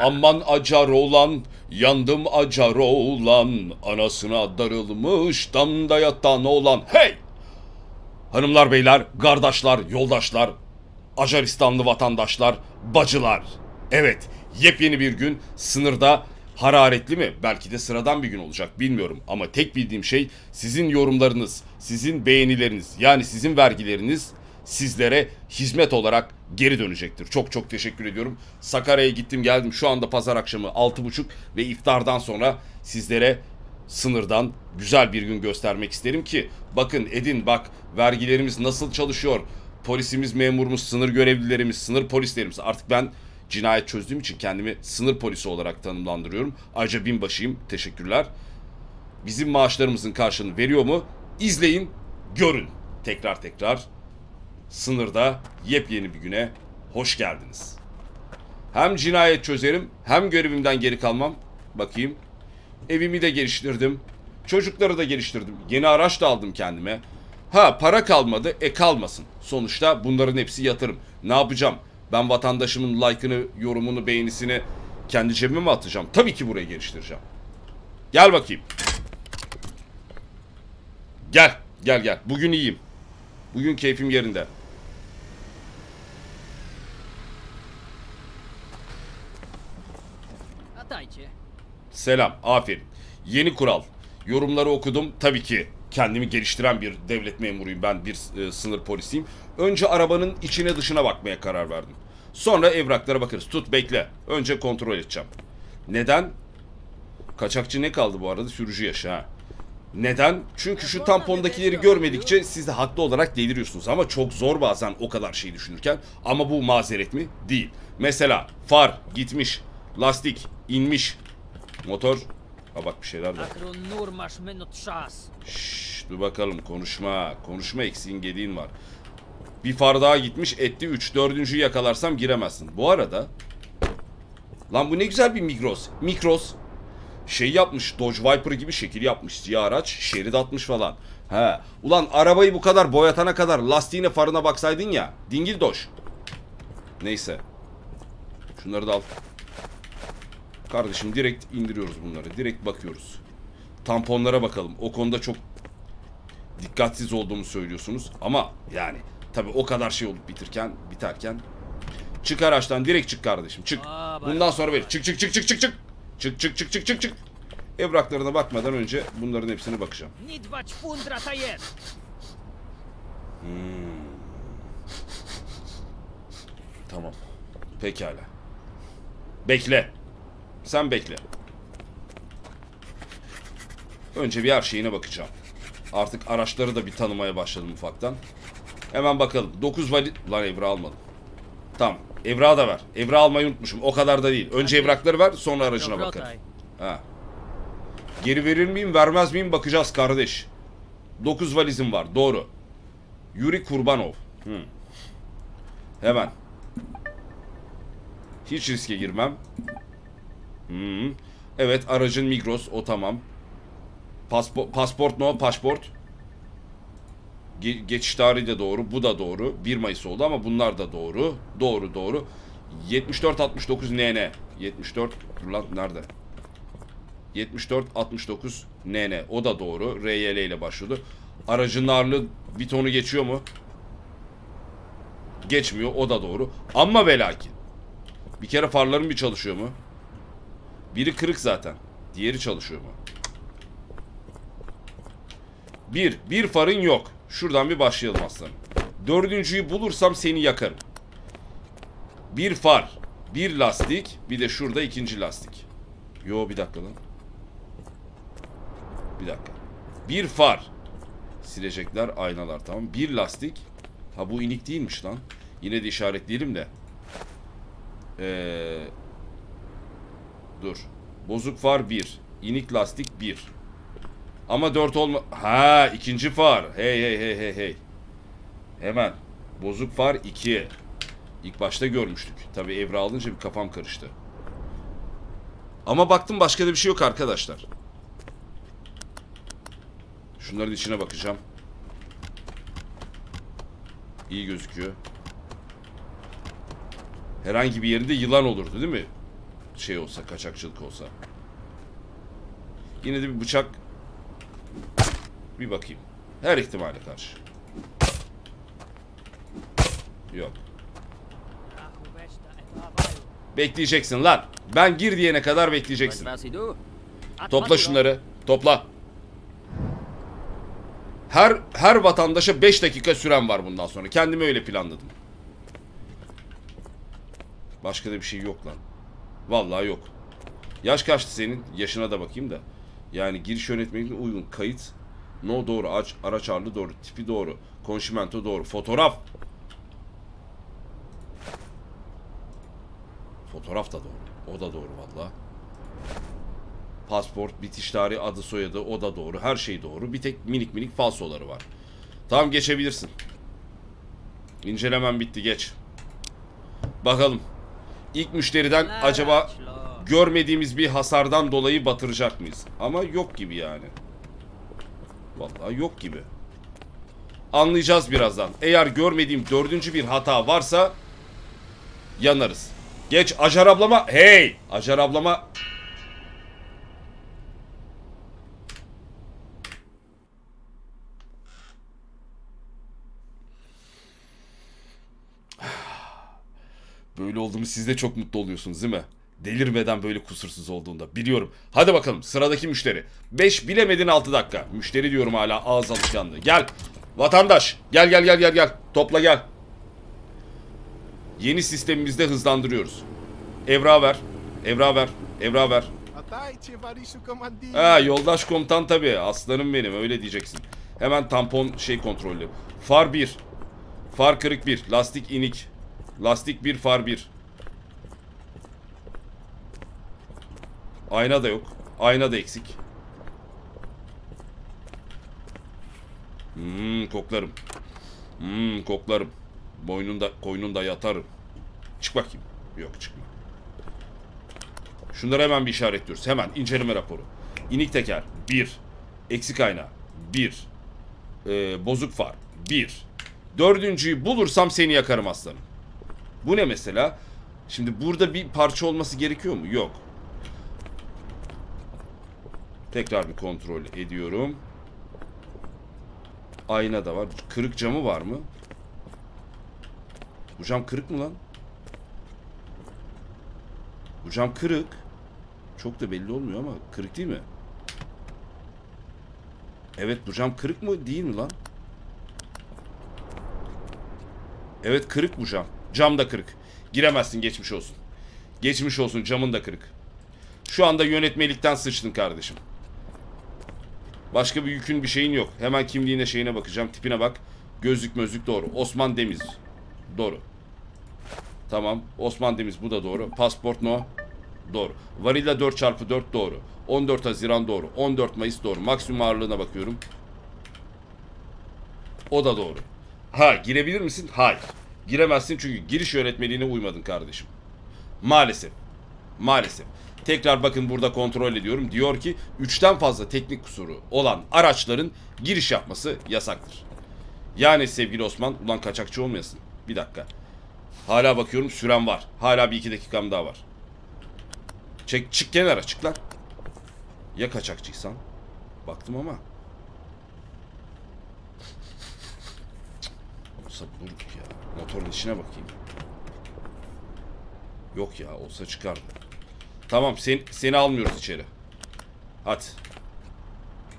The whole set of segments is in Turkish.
Aman acar olan, yandım acar olan, anasına darılmış damda yatan olan. Hey! Hanımlar beyler, kardeşler, yoldaşlar, Acaristanlı vatandaşlar, bacılar. Evet, yepyeni bir gün sınırda hararetli mi? Belki de sıradan bir gün olacak bilmiyorum ama tek bildiğim şey sizin yorumlarınız, sizin beğenileriniz yani sizin vergileriniz sizlere hizmet olarak geri dönecektir. Çok çok teşekkür ediyorum. Sakarya'ya gittim geldim. Şu anda pazar akşamı 6.30 ve iftardan sonra sizlere sınırdan güzel bir gün göstermek isterim ki bakın edin bak vergilerimiz nasıl çalışıyor. Polisimiz, memurumuz, sınır görevlilerimiz, sınır polislerimiz. Artık ben cinayet çözdüğüm için kendimi sınır polisi olarak tanımlandırıyorum. Ayrıca binbaşıyım. Teşekkürler. Bizim maaşlarımızın karşılığını veriyor mu? İzleyin, görün. Tekrar tekrar sınırda yepyeni bir güne hoş geldiniz. Hem cinayet çözerim hem görevimden geri kalmam. Bakayım. Evimi de geliştirdim. Çocukları da geliştirdim. Yeni araç da aldım kendime. Ha para kalmadı. E kalmasın. Sonuçta bunların hepsi yatırım. Ne yapacağım? Ben vatandaşımın like'ını, yorumunu, beğenisini kendi cebime mi atacağım? Tabii ki buraya geliştireceğim. Gel bakayım. Gel. Gel gel. Bugün iyiyim. Bugün keyfim yerinde. Selam, aferin. Yeni kural. Yorumları okudum. Tabii ki kendimi geliştiren bir devlet memuruyum. Ben bir e, sınır polisiyim. Önce arabanın içine dışına bakmaya karar verdim. Sonra evraklara bakarız. Tut bekle. Önce kontrol edeceğim. Neden? Kaçakçı ne kaldı bu arada? Sürücü yaşı ha. Neden? Çünkü şu tampondakileri görmedikçe siz de haklı olarak deliriyorsunuz. Ama çok zor bazen o kadar şey düşünürken. Ama bu mazeret mi? Değil. Mesela far gitmiş, lastik inmiş, motor... Ha bak bir şeyler czas. Şşş dur bakalım konuşma. Konuşma eksiğin gediğin var. Bir far daha gitmiş etti 3. Dördüncüyü yakalarsam giremezsin. Bu arada... Lan bu ne güzel bir Migros. Mikros. Şey yapmış Dodge Viper gibi şekil yapmış. Siyah araç şerit atmış falan. He. Ulan arabayı bu kadar boyatana kadar lastiğine farına baksaydın ya. Dingil doş. Neyse. Şunları da al. Kardeşim direkt indiriyoruz bunları. Direkt bakıyoruz. Tamponlara bakalım. O konuda çok dikkatsiz olduğumu söylüyorsunuz. Ama yani tabii o kadar şey olup bitirken, biterken çık araçtan direkt çık kardeşim. Çık. Aa. Bundan sonra ver. Çık çık çık çık çık çık. Çık çık çık çık çık çık. Evraklarına bakmadan önce bunların hepsine bakacağım. Jest. Tamam. Pekala. Bekle. Sen bekle. Önce bir her şeyine bakacağım. Artık araçları da bir tanımaya başladım ufaktan. Hemen bakalım. 9 vali... Lan evra almadım. Tamam. Evrağı da ver. Evra almayı unutmuşum. O kadar da değil. Önce evrakları ver sonra aracına bakarım. Ha. Geri verir miyim vermez miyim bakacağız kardeş. 9 valizim var doğru. Yuri Kurbanov. Hı. Hemen. Hiç riske girmem. Hı. Evet aracın Migros o tamam. Paspo pasport no pasport. Ge- geçiş tarihi de doğru. Bu da doğru. 1 Mayıs oldu ama bunlar da doğru. Doğru doğru. 74-69 NN. 74 dur lan nerede? 74-69 NN. O da doğru. RYL ile başladı. Aracın ağırlığı bir tonu geçiyor mu? Geçmiyor. O da doğru. Ama ve. Bir kere farlarım bir çalışıyor mu? Biri kırık zaten. Diğeri çalışıyor mu? Bir. Bir farın yok. Şuradan bir başlayalım aslanım. Dördüncüyü bulursam seni yakarım. Bir far. Bir lastik. Bir de şurada ikinci lastik. Yo bir dakika lan. Bir dakika. Bir far. Silecekler, aynalar tamam. Bir lastik. Ha bu inik değilmiş lan. Yine de işaretleyelim de. Ee, dur. Bozuk far 1. İnik lastik 1. Ama 4 olma... Ha ikinci far. Hey hey hey hey hey. Hemen. Bozuk far 2. İlk başta görmüştük. Tabi evra alınca bir kafam karıştı. Ama baktım başka da bir şey yok arkadaşlar. Şunların içine bakacağım. İyi gözüküyor. Herhangi bir yerinde yılan olurdu değil mi? Şey olsa, kaçakçılık olsa. Yine de bir bıçak bir bakayım. Her ihtimale karşı. Yok. Bekleyeceksin lan. Ben gir diyene kadar bekleyeceksin. Topla şunları. Topla. Her her vatandaşa 5 dakika süren var bundan sonra. Kendimi öyle planladım. Başka da bir şey yok lan. Vallahi yok. Yaş kaçtı senin? Yaşına da bakayım da. Yani giriş yönetmeliğine uygun kayıt. No doğru. Aç, araç ağırlığı doğru. Tipi doğru. Konşimento doğru. Fotoğraf. Fotoğraf da doğru. O da doğru vallahi. Pasport, bitiş tarihi, adı soyadı o da doğru. Her şey doğru. Bir tek minik minik falsoları var. Tamam geçebilirsin. İncelemem bitti geç. Bakalım. İlk müşteriden acaba görmediğimiz bir hasardan dolayı batıracak mıyız? Ama yok gibi yani. Vallahi yok gibi. Anlayacağız birazdan. Eğer görmediğim dördüncü bir hata varsa yanarız. Geç Acar ablama. Hey! Acar ablama Böyle olduğumu siz de çok mutlu oluyorsunuz değil mi? Delirmeden böyle kusursuz olduğunda. Biliyorum. Hadi bakalım sıradaki müşteri. 5 bilemedin 6 dakika. Müşteri diyorum hala ağız alışkanlığı. Gel. Vatandaş. Gel gel gel gel gel. Topla gel. Yeni sistemimizde hızlandırıyoruz. Evra ver. Evra ver. Evra ver. Ha yoldaş komutan tabii. Aslanım benim öyle diyeceksin. Hemen tampon şey kontrolü. Far 1. Far kırık 1. Lastik inik. Lastik 1 far 1. Ayna da yok. Ayna da eksik. Hmm koklarım. Hmm koklarım. Boynunda koynunda yatarım. Çık bakayım. Yok çıkma. Şunları hemen bir işaretliyoruz. Hemen inceleme raporu. İnik teker 1. Eksik ayna 1. Ee, bozuk far 1. Dördüncüyü bulursam seni yakarım aslanım. Bu ne mesela? Şimdi burada bir parça olması gerekiyor mu? Yok. Tekrar bir kontrol ediyorum. Ayna da var. Kırık camı var mı? Bu cam kırık mı lan? Bu cam kırık. Çok da belli olmuyor ama kırık değil mi? Evet bu cam kırık mı değil mi lan? Evet kırık bu cam. Cam da kırık. Giremezsin geçmiş olsun. Geçmiş olsun camın da kırık. Şu anda yönetmelikten sıçtın kardeşim. Başka bir yükün bir şeyin yok. Hemen kimliğine şeyine bakacağım. Tipine bak. Gözlük mözlük doğru. Osman Demiz. Doğru. Tamam. Osman Demiz bu da doğru. Pasport no. Doğru. Varilla 4x4 doğru. 14 Haziran doğru. 14 Mayıs doğru. Maksimum ağırlığına bakıyorum. O da doğru. Ha girebilir misin? Hayır. Giremezsin çünkü giriş yönetmeliğine uymadın kardeşim. Maalesef. Maalesef. Tekrar bakın burada kontrol ediyorum. Diyor ki 3'ten fazla teknik kusuru olan araçların giriş yapması yasaktır. Yani sevgili Osman ulan kaçakçı olmayasın. Bir dakika. Hala bakıyorum süren var. Hala bir iki dakikam daha var. Çek, çık kenara çık lan. Ya kaçakçıysan? Baktım ama. Olsa bulurduk ya. Motorun içine bakayım. Yok ya olsa çıkardı. Tamam sen, seni almıyoruz içeri. Hadi.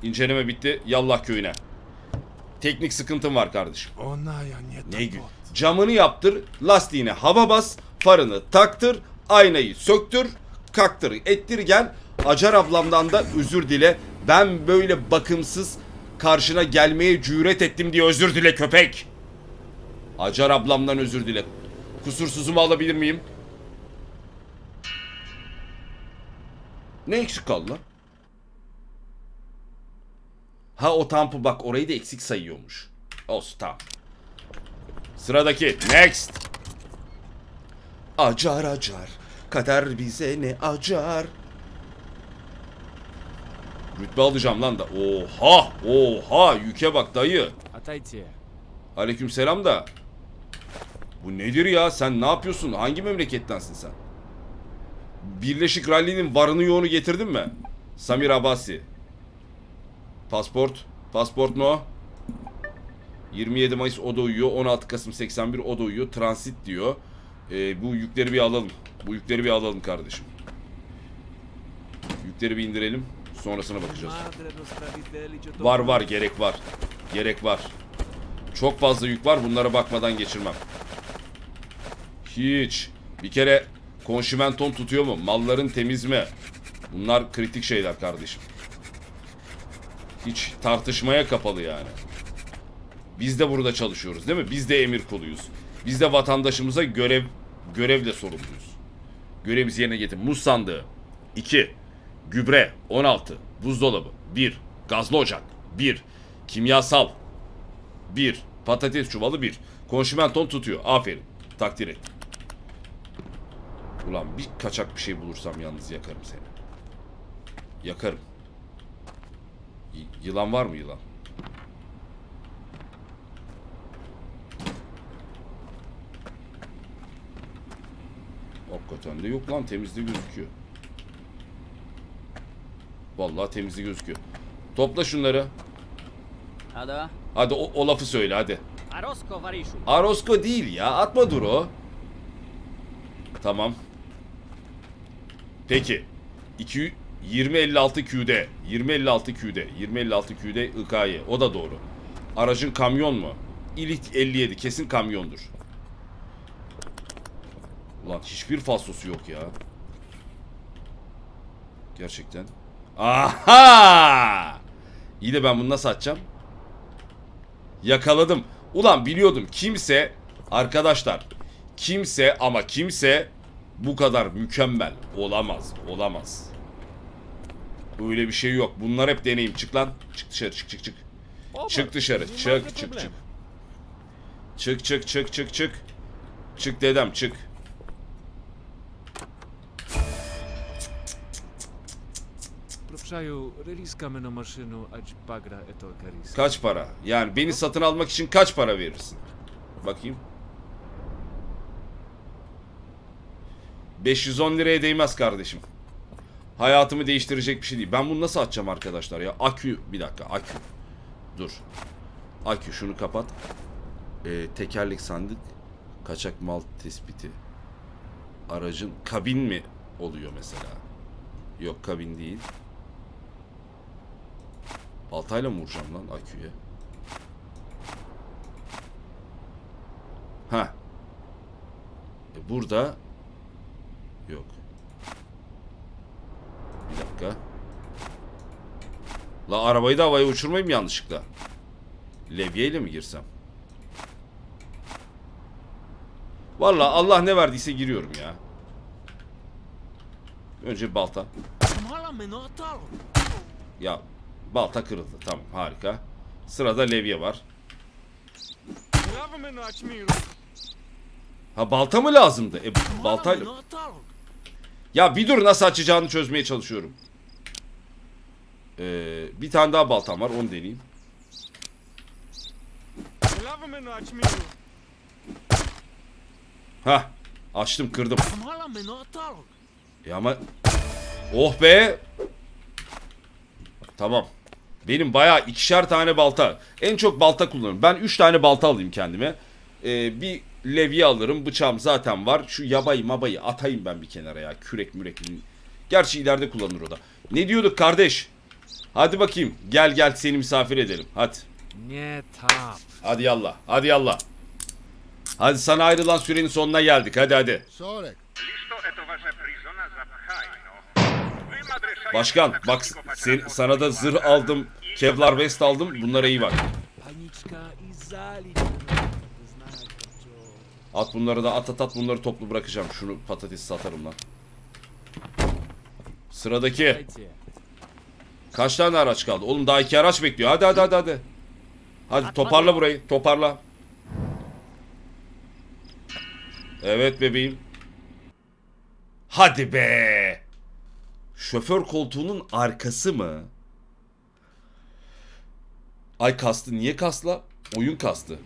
İnceleme bitti. Yallah köyüne. Teknik sıkıntın var kardeşim. Ne gün? Camını yaptır, lastiğine hava bas, farını taktır, aynayı söktür, kaktır, ettir gel. Acar ablamdan da özür dile. Ben böyle bakımsız karşına gelmeye cüret ettim diye özür dile köpek. Acar ablamdan özür dile. Kusursuzumu alabilir miyim? Ne eksik kaldı lan? Ha o tampu bak orayı da eksik sayıyormuş. Olsun tamam. Sıradaki. Next. Acar acar. Kader bize ne acar. Rütbe alacağım lan da. Oha! Oha! Yüke bak dayı. Aleyküm selam da. Bu nedir ya? Sen ne yapıyorsun? Hangi memlekettensin sen? Birleşik Rally'nin varını yoğunu getirdin mi? Samir Abasi. Pasport. Pasport no. 27 Mayıs o da uyuyor. 16 Kasım 81 o da uyuyor. Transit diyor. Ee, bu yükleri bir alalım. Bu yükleri bir alalım kardeşim. Yükleri bir indirelim. Sonrasına bakacağız. Var var gerek var. Gerek var. Çok fazla yük var. Bunlara bakmadan geçirmem. Hiç. Bir kere konşimenton tutuyor mu? Malların temiz mi? Bunlar kritik şeyler kardeşim. Hiç tartışmaya kapalı yani. Biz de burada çalışıyoruz değil mi? Biz de emir kuluyuz. Biz de vatandaşımıza görev görevle sorumluyuz. Görevimizi yerine getir. Muz sandığı 2. Gübre 16. Buzdolabı 1. Gazlı ocak 1. Kimyasal 1. Patates çuvalı 1. Konşimenton tutuyor. Aferin. Takdir et. Ulan bir kaçak bir şey bulursam yalnız yakarım seni. Yakarım. Y- yılan var mı yılan? Hakikaten de yok lan temizliği gözüküyor. Vallahi temizliği gözüküyor. Topla şunları. Ada? Hadi o, o lafı söyle hadi. Arosco Varishu. Arosko değil ya. Atma dur o. Tamam. Peki. 2 2056 Q'de. 2056 Q'de. 2056 Q'de IK'ye. O da doğru. Aracın kamyon mu? İlit 57 kesin kamyondur. Ulan hiçbir falsosu yok ya. Gerçekten. Aha! İyi de ben bunu nasıl atacağım? Yakaladım. Ulan biliyordum kimse arkadaşlar kimse ama kimse bu kadar mükemmel olamaz. Olamaz. Öyle bir şey yok. Bunlar hep deneyim. Çık lan. Çık dışarı çık çık çık. Çık dışarı. Çık çık çık. Çık çık çık çık çık. Çık dedem çık. Kaç para? Yani beni satın almak için kaç para verirsin? Bakayım. 510 liraya değmez kardeşim. Hayatımı değiştirecek bir şey değil. Ben bunu nasıl açacağım arkadaşlar ya? Akü bir dakika akü. Dur. Akü şunu kapat. Ee, tekerlek sandık. Kaçak mal tespiti. Aracın kabin mi oluyor mesela? Yok kabin değil. Baltayla mı vuracağım lan aküye? Ha. E burada yok. Bir dakika. La arabayı da havaya uçurmayayım yanlışlıkla. Levyeyle mi girsem? Vallahi Allah ne verdiyse giriyorum ya. Önce balta. Ya balta kırıldı. Tamam harika. Sırada levye var. Ha balta mı lazımdı? E baltayla... Ya bir dur nasıl açacağını çözmeye çalışıyorum. Ee, bir tane daha baltam var onu deneyeyim. Ha açtım kırdım. Ya ama... Oh be! Tamam. Benim bayağı ikişer tane balta. En çok balta kullanırım. Ben üç tane balta alayım kendime. Ee, bir levye alırım. Bıçağım zaten var. Şu yabayı mabayı atayım ben bir kenara ya. Kürek mürek. Gerçi ileride kullanır o da. Ne diyorduk kardeş? Hadi bakayım. Gel gel seni misafir edelim. Hadi. Nie tam. Hadi yallah. Hadi yallah. Hadi sana ayrılan sürenin sonuna geldik. Hadi hadi. Başkan bak sen, sana da zırh aldım. Kevlar vest aldım. Bunlara iyi bak. At bunları da at at at bunları toplu bırakacağım. Şunu patatesi satarım lan. Sıradaki. Kaç tane araç kaldı? Oğlum daha iki araç bekliyor. Hadi hadi hadi hadi. Hadi toparla burayı. Toparla. Evet bebeğim. Hadi be. Şoför koltuğunun arkası mı? Ay kastı. Niye kasla? Oyun kastı.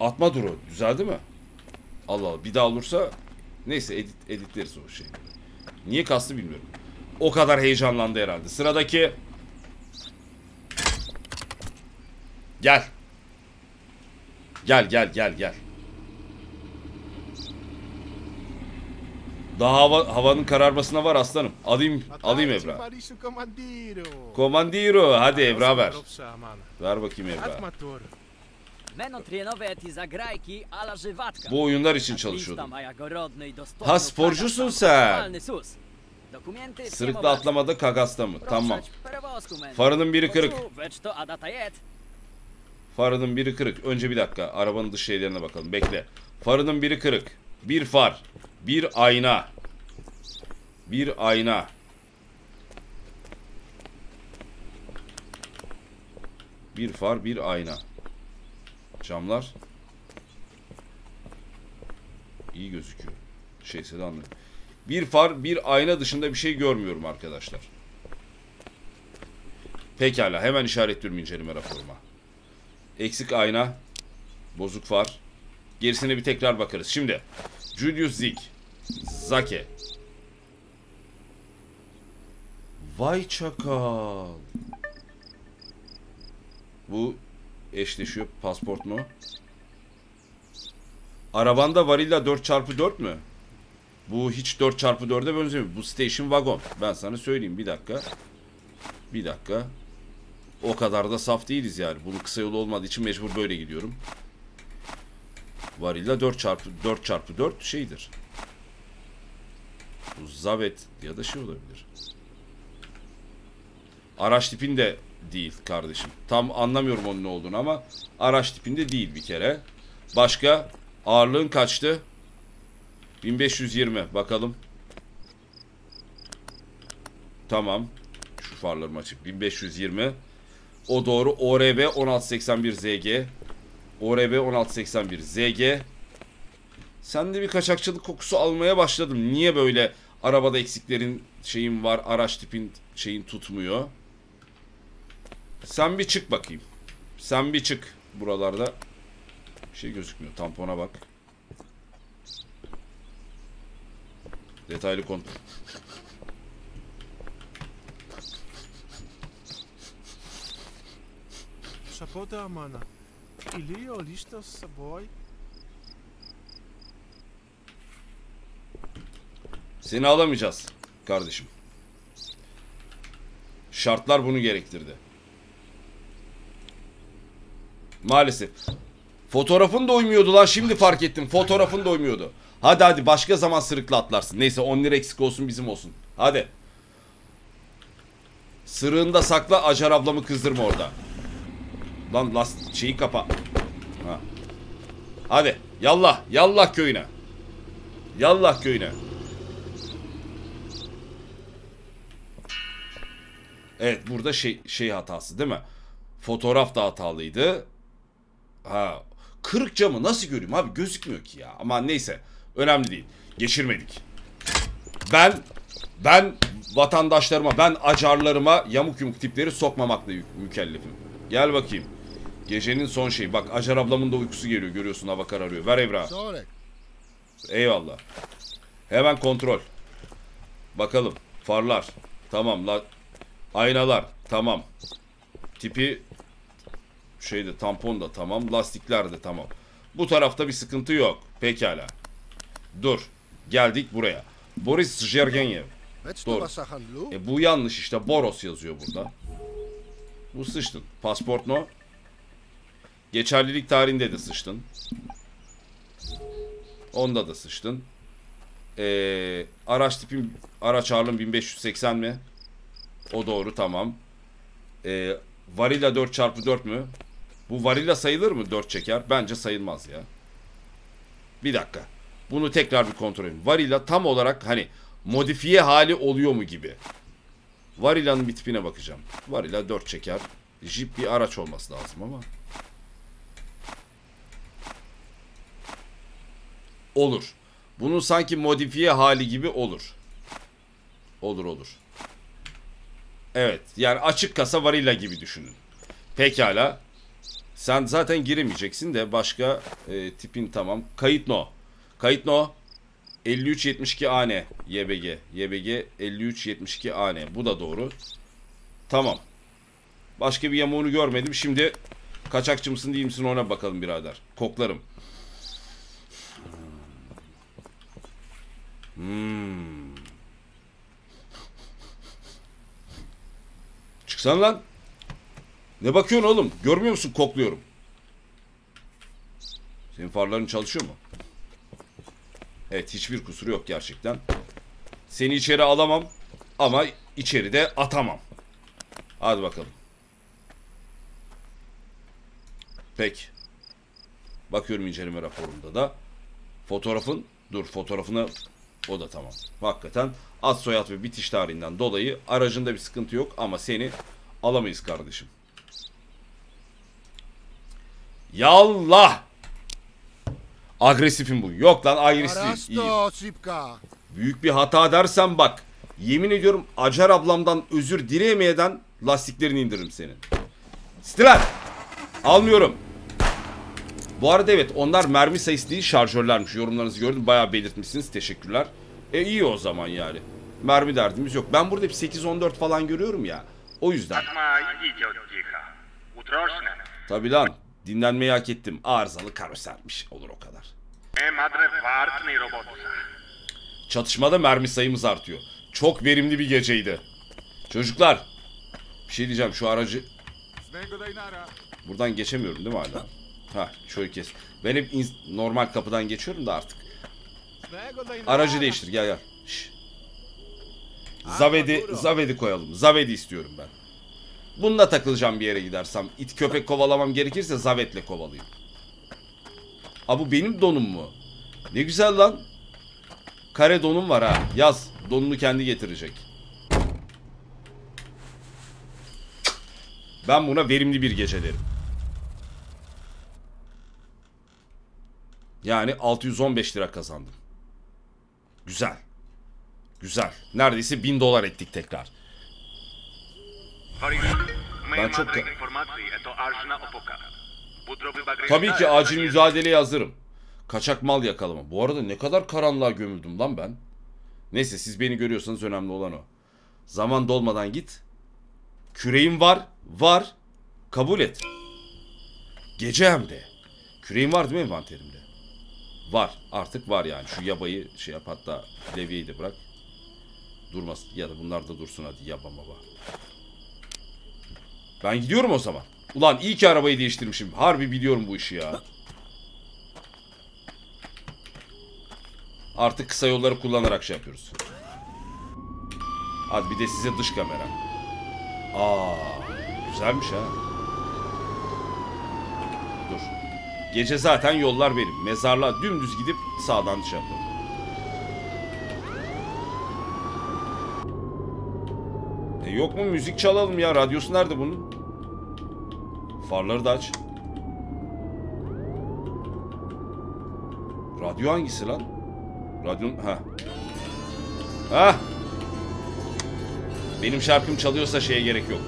Atma duru. Düzeldi mi? Allah Allah bir daha olursa neyse edit, editleriz o şeyi. Niye kastı bilmiyorum. O kadar heyecanlandı herhalde. Sıradaki Gel. Gel gel gel gel. Daha hava, havanın kararmasına var aslanım. Alayım alayım Evra. Komandiro hadi Evra ver. Ver bakayım Evra. Bu oyunlar için çalışıyordum. Ha, sporcusun sen. Sırıkla atlamada Kagasta mı? Tamam. Farının biri kırık. Farının biri kırık. Önce bir dakika. Arabanın dış şeylerine bakalım. Bekle. Farının biri kırık. Bir far. Bir ayna. Bir ayna. Bir far, bir ayna. Camlar. İyi gözüküyor. Şeyse de anladım. Bir far, bir ayna dışında bir şey görmüyorum arkadaşlar. Pekala. Hemen işaretliyorum inceleme raporuma. Eksik ayna. Bozuk far. Gerisine bir tekrar bakarız. Şimdi. Julius Zik. Zake. Vay çakal. Bu eşleşiyor. Pasport mu? Arabanda Varilla 4x4 mü? Bu hiç 4x4'e benzemiyor. Bu station wagon. Ben sana söyleyeyim. Bir dakika. Bir dakika. O kadar da saf değiliz yani. Bunun kısa yolu olmadığı için mecbur böyle gidiyorum. Varilla 4 çarpı 4 çarpı 4 şeydir. Bu Zavet ya da şey olabilir. Araç tipinde değil kardeşim. Tam anlamıyorum onun ne olduğunu ama araç tipinde değil bir kere. Başka ağırlığın kaçtı? 1520 bakalım. Tamam. Şu farlarımı açıp 1520. O doğru. ORB 1681 ZG. ORB 1681 ZG. Sen de bir kaçakçılık kokusu almaya başladım. Niye böyle arabada eksiklerin şeyin var, araç tipin şeyin tutmuyor? Sen bir çık bakayım. Sen bir çık buralarda. Bir şey gözükmüyor. Tampona bak. Detaylı kontrol. Chapeau da mana. Ili olista sa. Seni alamayacağız kardeşim. Şartlar bunu gerektirdi. Maalesef. Fotoğrafın da uymuyordu lan şimdi fark ettim. Fotoğrafın da uymuyordu. Hadi hadi başka zaman sırıkla atlarsın. Neyse 10 lira eksik olsun bizim olsun. Hadi. Sırığında sakla Acar ablamı kızdırma orada. Lan last şeyi kapa. Ha. Hadi yallah yallah köyüne. Yallah köyüne. Evet burada şey şey hatası değil mi? Fotoğraf da hatalıydı. Ha kırık camı nasıl göreyim abi gözükmüyor ki ya. Ama neyse önemli değil. Geçirmedik. Ben ben vatandaşlarıma ben acarlarıma yamuk yumuk tipleri sokmamakla mükellefim. Gel bakayım. Gecenin son şeyi. Bak Acar ablamın da uykusu geliyor görüyorsun hava kararıyor. Ver Evra. Eyvallah. Hemen kontrol. Bakalım. Farlar. Tamam. La... Aynalar. Tamam. Tipi şeyde tampon da tamam. Lastikler de tamam. Bu tarafta bir sıkıntı yok. Pekala. Dur. Geldik buraya. Boris Jergenyev. Doğru. E bu yanlış işte. Boros yazıyor burada. Bu sıçtın. Pasport no. Geçerlilik tarihinde de sıçtın. Onda da sıçtın. Ee, araç tipim araç ağırlığım 1580 mi? O doğru tamam. Ee, varila 4x4 mü? Bu varila sayılır mı 4 çeker? Bence sayılmaz ya. Bir dakika. Bunu tekrar bir kontrol edin. Varila tam olarak hani modifiye hali oluyor mu gibi. Varila'nın bir tipine bakacağım. Varila 4 çeker. Jeep bir araç olması lazım ama. Olur. Bunun sanki modifiye hali gibi olur. Olur olur. Evet. Yani açık kasa varilla gibi düşünün. Pekala. Sen zaten giremeyeceksin de başka e, tipin tamam. Kayıt no. Kayıt no. 5372 AN YBG. YBG 5372 AN. Bu da doğru. Tamam. Başka bir yamuğunu görmedim. Şimdi kaçakçı mısın değil misin ona bakalım birader. Koklarım. Hmm. Çıksana lan. Ne bakıyorsun oğlum? Görmüyor musun kokluyorum. Senin farların çalışıyor mu? Evet hiçbir kusuru yok gerçekten. Seni içeri alamam ama içeride atamam. Hadi bakalım. Peki. Bakıyorum inceleme raporunda da. Fotoğrafın, dur fotoğrafına o da tamam. Hakikaten ad soyad ve bitiş tarihinden dolayı aracında bir sıkıntı yok ama seni alamayız kardeşim. Yallah. Agresifim bu. Yok lan agresif. İyi. Büyük bir hata dersen bak. Yemin ediyorum Acar ablamdan özür dileyemeyeden lastiklerini indiririm senin. Stiler. Almıyorum. Bu arada evet onlar mermi sayısı değil şarjörlermiş. Yorumlarınızı gördüm. Bayağı belirtmişsiniz. Teşekkürler. E iyi o zaman yani. Mermi derdimiz yok. Ben burada hep 8-14 falan görüyorum ya. O yüzden. Tabi lan. Dinlenmeyi hak ettim. Arızalı karosermiş. Olur o kadar. Çatışmada mermi sayımız artıyor. Çok verimli bir geceydi. Çocuklar. Bir şey diyeceğim şu aracı... Buradan geçemiyorum değil mi hala? Ha şöyle kes. Ben hep normal kapıdan geçiyorum da artık. Aracı değiştir gel gel. Şş. Zavedi, Zavedi koyalım. Zavedi istiyorum ben. Bununla takılacağım bir yere gidersem. İt köpek kovalamam gerekirse Zavet'le kovalayayım. Aa bu benim donum mu? Ne güzel lan. Kare donum var ha. Yaz. Donunu kendi getirecek. Ben buna verimli bir gece derim. Yani 615 lira kazandım. Güzel. Güzel. Neredeyse 1000 dolar ettik tekrar. Ben çok... Tabii ki acil mücadeleye hazırım. Kaçak mal yakalama. Bu arada ne kadar karanlığa gömüldüm lan ben. Neyse siz beni görüyorsanız önemli olan o. Zaman dolmadan git. Küreğim var. Var. Kabul et. Gece hem de. Küreğim var değil mi envanterimde? Var. Artık var yani. Şu yabayı şey yap hatta levyeyi de bırak. Durmasın ya da bunlar da dursun hadi yaba maba. Ben gidiyorum o zaman. Ulan iyi ki arabayı değiştirmişim. Harbi biliyorum bu işi ya. Artık kısa yolları kullanarak şey yapıyoruz. Hadi bir de size dış kamera. Aa, güzelmiş ha. Dur. Gece zaten yollar benim. Mezarlığa dümdüz gidip sağdan şey yapalım. E yok mu müzik çalalım ya? Radyosu nerede bunun? Farları da aç. Radyo hangisi lan? Radyonun... Ha. Ha. Benim şarkım çalıyorsa şeye gerek yok.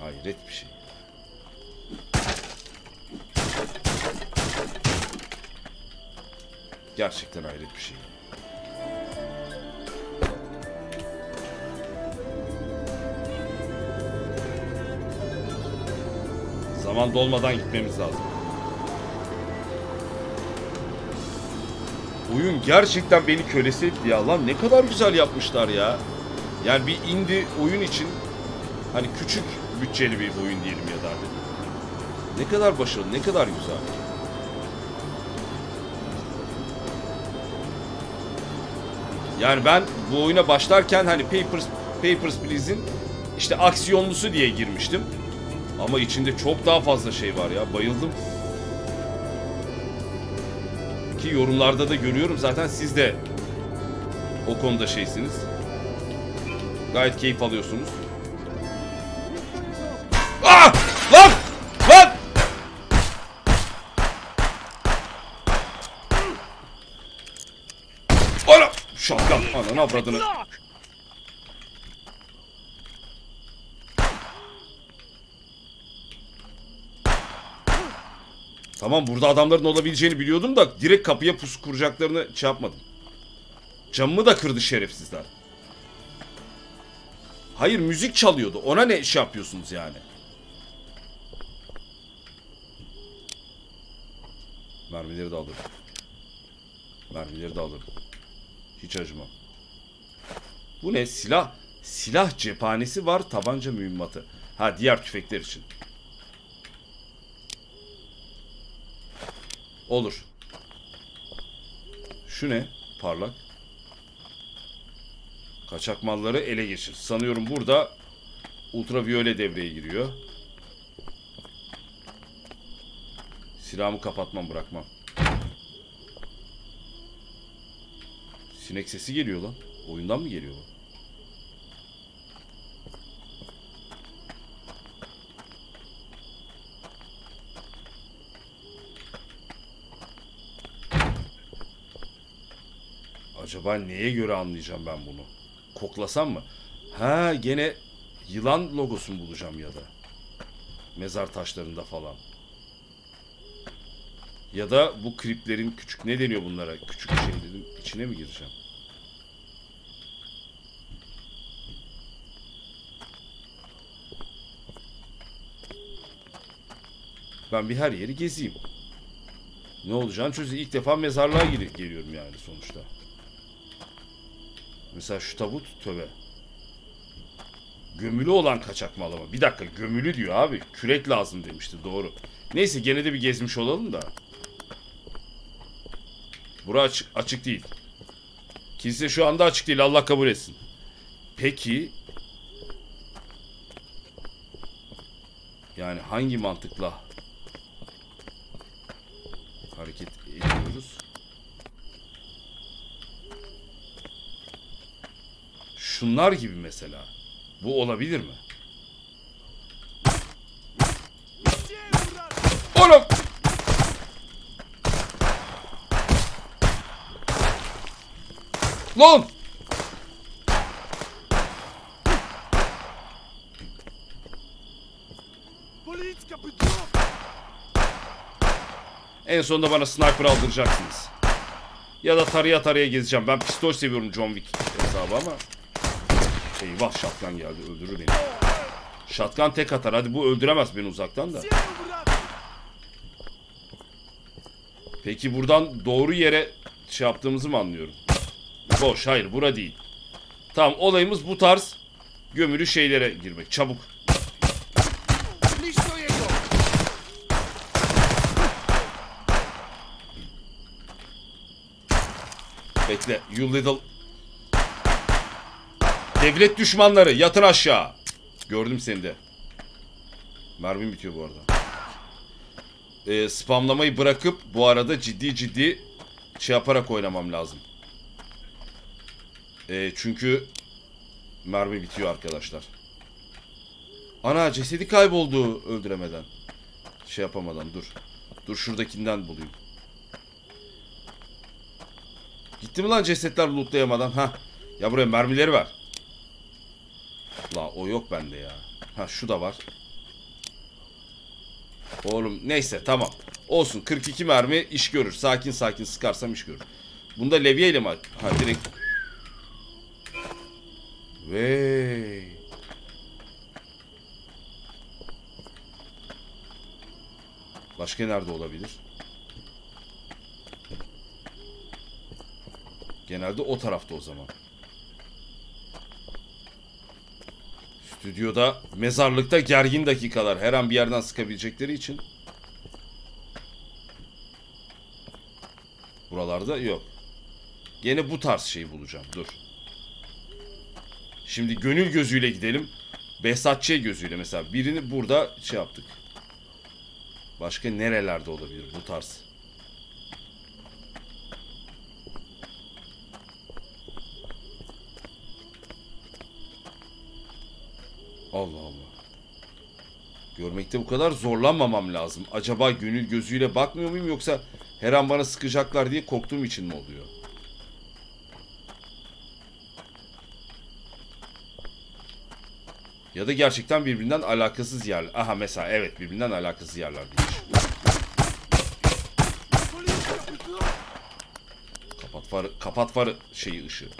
Hayret bir şey. Gerçekten hayret bir şey. Zaman dolmadan gitmemiz lazım. Oyun gerçekten beni kölesi etti ya. Lan ne kadar güzel yapmışlar ya. Yani bir indie oyun için hani küçük bütçeli bir oyun diyelim ya da. Ne kadar başarılı, ne kadar güzel. Yani ben bu oyuna başlarken hani Papers, Papers, Please'in işte aksiyonlusu diye girmiştim. Ama içinde çok daha fazla şey var ya. Bayıldım. Ki yorumlarda da görüyorum zaten siz de o konuda şeysiniz. Gayet keyif alıyorsunuz. Ananı avradını. Tamam burada adamların olabileceğini biliyordum da direkt kapıya pusu kuracaklarını şey yapmadım. Camımı da kırdı şerefsizler. Hayır müzik çalıyordu. Ona ne şey yapıyorsunuz yani? Mermileri de alırım. Mermileri de alırım. Hiç acımam. Bu ne? Silah. Silah cephanesi var. Tabanca mühimmatı. Ha diğer tüfekler için. Olur. Şu ne? Parlak. Kaçak malları ele geçir. Sanıyorum burada ultraviyole devreye giriyor. Silahımı kapatmam bırakmam. Sinek sesi geliyor lan. Oyundan mı geliyor bu? Acaba neye göre anlayacağım ben bunu? Koklasam mı? Ha gene yılan logosunu bulacağım ya da. Mezar taşlarında falan. Ya da bu kriplerin küçük ne deniyor bunlara? Küçük şey dedim. İçine mi gireceğim? Ben bir her yeri gezeyim. Ne olacağını çözeyim. İlk defa mezarlığa gir- geliyorum yani sonuçta. Mesela şu tabut töbe. Gömülü olan kaçak mal ama. Bir dakika gömülü diyor abi. Kürek lazım demişti doğru. Neyse gene de bir gezmiş olalım da. Bura açık, açık değil. Kilise şu anda açık değil Allah kabul etsin. Peki yani hangi mantıkla şunlar gibi mesela. Bu olabilir mi? Oğlum! Lan! En sonunda bana sniper aldıracaksınız. Ya da tarıya tarıya gezeceğim. Ben pistol seviyorum John Wick hesabı ama. Eyvah şatkan geldi öldürür beni. Şatkan tek atar. Hadi bu öldüremez beni uzaktan da. Peki buradan doğru yere şey yaptığımızı mı anlıyorum? Boş hayır bura değil. Tamam olayımız bu tarz gömülü şeylere girmek. Çabuk. Bekle. You little Devlet düşmanları yatın aşağı. Gördüm seni de. Mermim bitiyor bu arada. Ee, spamlamayı bırakıp bu arada ciddi ciddi şey yaparak oynamam lazım. Ee, çünkü mermi bitiyor arkadaşlar. Ana cesedi kayboldu öldüremeden. Şey yapamadan dur. Dur şuradakinden bulayım. Gitti mi lan cesetler lootlayamadan? Ha. Ya buraya mermileri ver. La o yok bende ya. Ha şu da var. Oğlum neyse tamam. Olsun 42 mermi iş görür. Sakin sakin sıkarsam iş görür. Bunda levye ile mi? Ha direkt. Vey. Başka nerede olabilir? Genelde o tarafta o zaman. Stüdyoda, mezarlıkta gergin dakikalar. Her an bir yerden sıkabilecekleri için. Buralarda yok. Gene bu tarz şeyi bulacağım. Dur. Şimdi gönül gözüyle gidelim. Behzatçı gözüyle mesela. Birini burada şey yaptık. Başka nerelerde olabilir bu tarz? Allah Allah. Görmekte bu kadar zorlanmamam lazım. Acaba gönül gözüyle bakmıyor muyum yoksa her an bana sıkacaklar diye korktuğum için mi oluyor? Ya da gerçekten birbirinden alakasız yerler. Aha mesela evet birbirinden alakasız yerler değil. Kapat farı, kapat farı şeyi ışığı.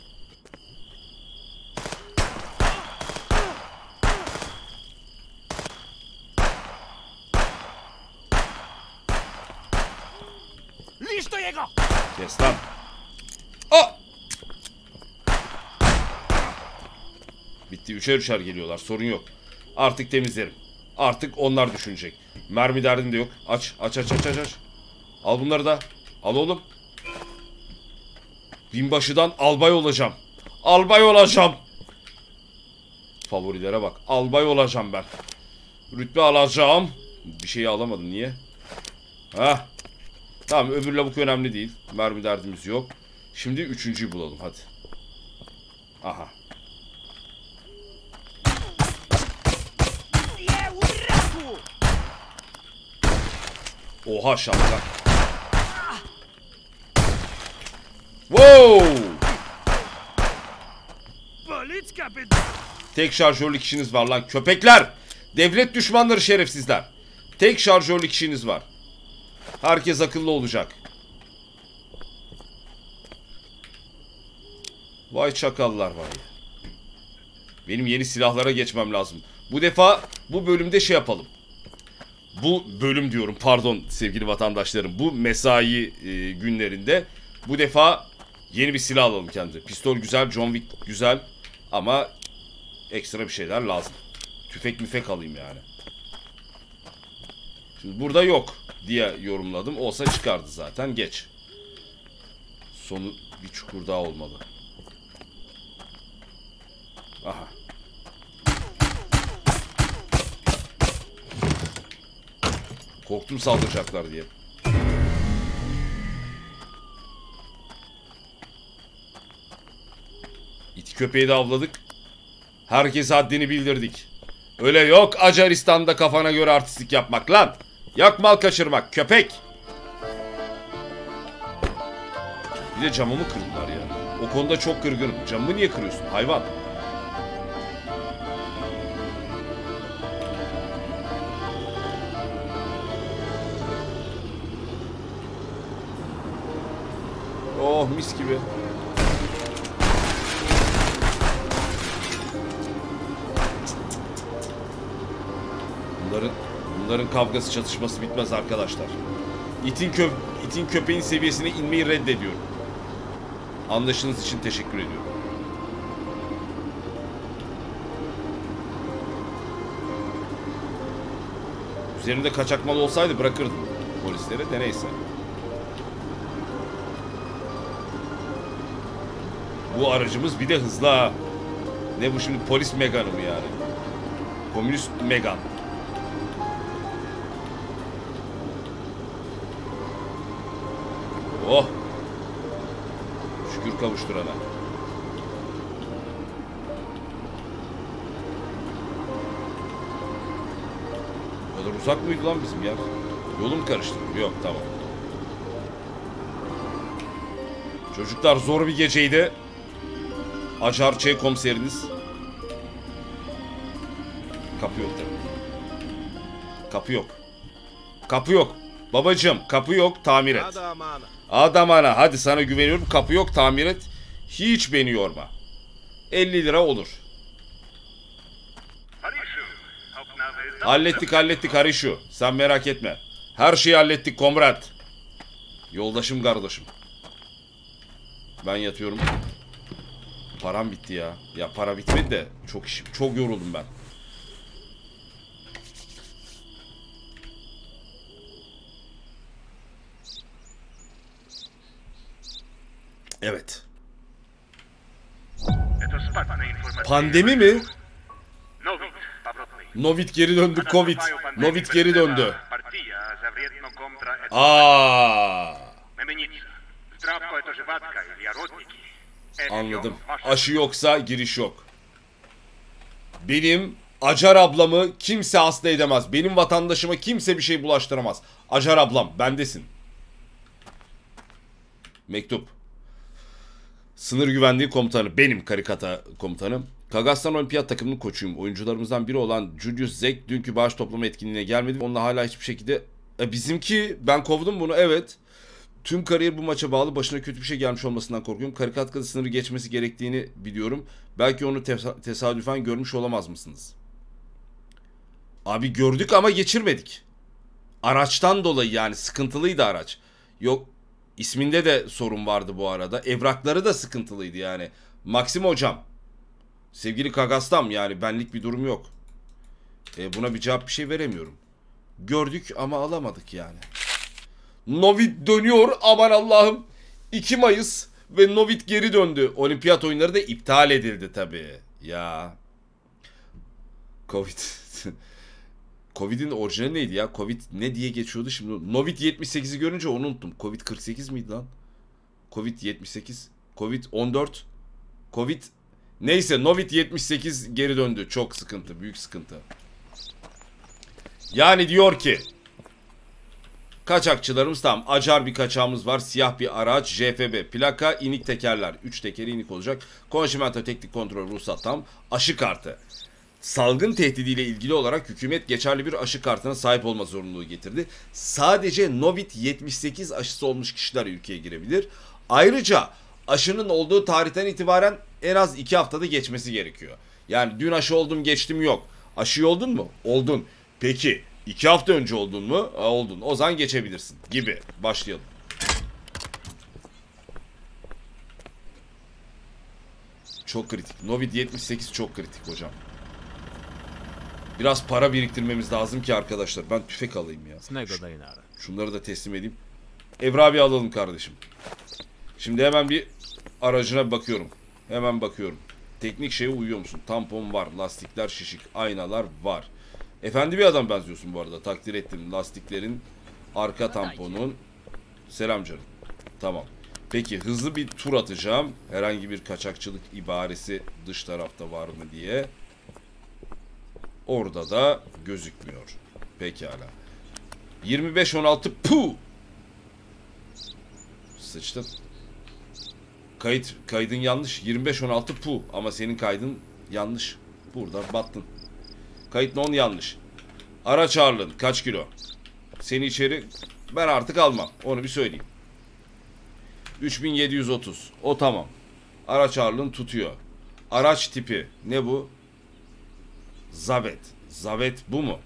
Kes lan. Aa! Bitti. Üçer üçer geliyorlar. Sorun yok. Artık temizlerim. Artık onlar düşünecek. Mermi derdin de yok. Aç. Aç aç aç aç aç. Al bunları da. Al oğlum. Binbaşıdan albay olacağım. Albay olacağım. Favorilere bak. Albay olacağım ben. Rütbe alacağım. Bir şeyi alamadım. Niye? Hah. Tamam öbür lavuk önemli değil. Mermi derdimiz yok. Şimdi üçüncüyü bulalım hadi. Aha. Oha şapka. Wow! Tek şarjörlü kişiniz var lan köpekler. Devlet düşmanları şerefsizler. Tek şarjörlü kişiniz var. Herkes akıllı olacak. Vay çakallar var ya. Benim yeni silahlara geçmem lazım. Bu defa bu bölümde şey yapalım. Bu bölüm diyorum pardon sevgili vatandaşlarım. Bu mesai e, günlerinde bu defa yeni bir silah alalım kendi. Pistol güzel, John Wick güzel ama ekstra bir şeyler lazım. Tüfek müfek alayım yani. Şimdi burada yok diye yorumladım. Olsa çıkardı zaten. Geç. Sonu bir çukur daha olmalı. Aha. Korktum saldıracaklar diye. İti köpeği de avladık. Herkese haddini bildirdik. Öyle yok Acaristan'da kafana göre artistlik yapmak lan. Yak mal kaçırmak köpek. Bir de camımı kırdılar ya. O konuda çok kırgınım. Camımı niye kırıyorsun hayvan? Oh mis gibi. Bunların bunların kavgası çatışması bitmez arkadaşlar. İtin kö itin köpeğin seviyesine inmeyi reddediyorum. Anlaşınız için teşekkür ediyorum. Üzerinde kaçak mal olsaydı bırakırdım polislere de neyse. Bu aracımız bir de hızlı ha. Ne bu şimdi polis meganı mı yani? Komünist megan. Şükür kavuşturana. Kadar uzak mıydı lan bizim yer? Yolum karıştı. Yok tamam. Çocuklar zor bir geceydi. Acar Ç komiseriniz. Kapı yok tabii. Kapı yok. Kapı yok. Babacım kapı yok tamir et. Adamana. Adam ana hadi sana güveniyorum kapı yok tamir et. Hiç beni yorma. 50 lira olur. Hallettik hallettik Harişu. Sen merak etme. Her şeyi hallettik komrat. Yoldaşım kardeşim. Ben yatıyorum. Param bitti ya. Ya para bitmedi de çok işim çok yoruldum ben. Evet. Pandemi mi? Novit geri döndü Covid. Novit geri döndü. Aa. Anladım. Aşı yoksa giriş yok. Benim Acar ablamı kimse hasta edemez. Benim vatandaşıma kimse bir şey bulaştıramaz. Acar ablam bendesin. Mektup. Sınır güvenliği komutanı benim karikata komutanım. Kagastan Olimpiyat takımının koçuyum. Oyuncularımızdan biri olan Julius Zek dünkü bağış toplama etkinliğine gelmedi. Onunla hala hiçbir şekilde... E, bizimki ben kovdum bunu evet. Tüm kariyer bu maça bağlı. Başına kötü bir şey gelmiş olmasından korkuyorum. Karikatka'da sınırı geçmesi gerektiğini biliyorum. Belki onu tesa- tesadüfen görmüş olamaz mısınız? Abi gördük ama geçirmedik. Araçtan dolayı yani sıkıntılıydı araç. Yok isminde de sorun vardı bu arada. Evrakları da sıkıntılıydı yani. Maxim hocam. Sevgili Kagastam yani benlik bir durum yok. E, buna bir cevap bir şey veremiyorum. Gördük ama alamadık yani. Novit dönüyor aman Allah'ım. 2 Mayıs ve Novit geri döndü. Olimpiyat oyunları da iptal edildi tabii. Ya. Covid. Covid'in orijinali neydi ya? Covid ne diye geçiyordu şimdi? Novit 78'i görünce onu unuttum. Covid 48 miydi lan? Covid 78. Covid 14. Covid neyse Novit 78 geri döndü. Çok sıkıntı. Büyük sıkıntı. Yani diyor ki Kaçakçılarımız tamam. Acar bir kaçağımız var. Siyah bir araç. JFB plaka. inik tekerler. 3 tekeri inik olacak. Konşimento teknik kontrol ruhsat tam. Aşı kartı. Salgın tehdidiyle ilgili olarak hükümet geçerli bir aşı kartına sahip olma zorunluluğu getirdi. Sadece Novit 78 aşısı olmuş kişiler ülkeye girebilir. Ayrıca aşının olduğu tarihten itibaren en az 2 haftada geçmesi gerekiyor. Yani dün aşı oldum geçtim yok. Aşı oldun mu? Oldun. Peki 2 hafta önce oldun mu? Aa, oldun. O zaman geçebilirsin gibi. Başlayalım. Çok kritik. Novit 78 çok kritik hocam. Biraz para biriktirmemiz lazım ki arkadaşlar. Ben tüfek alayım ya. Dainara. Şunları da teslim edeyim. Evra bir alalım kardeşim. Şimdi hemen bir aracına bakıyorum. Hemen bakıyorum. Teknik şeye uyuyor musun? Tampon var, lastikler şişik, aynalar var. Efendi bir adam benziyorsun bu arada. Takdir ettim. Lastiklerin arka tamponun. Selam canım. Tamam. Peki hızlı bir tur atacağım. Herhangi bir kaçakçılık ibaresi dış tarafta var mı diye. Orada da gözükmüyor. Pekala. 25-16 pu. Sıçtın. Kayıt kaydın yanlış. 25-16 pu ama senin kaydın yanlış. Burada battın. Kayıt non yanlış. Araç ağırlığın kaç kilo? Seni içeri ben artık almam. Onu bir söyleyeyim. 3730. O tamam. Araç ağırlığın tutuyor. Araç tipi ne bu? Zavet. Zavet bu mu?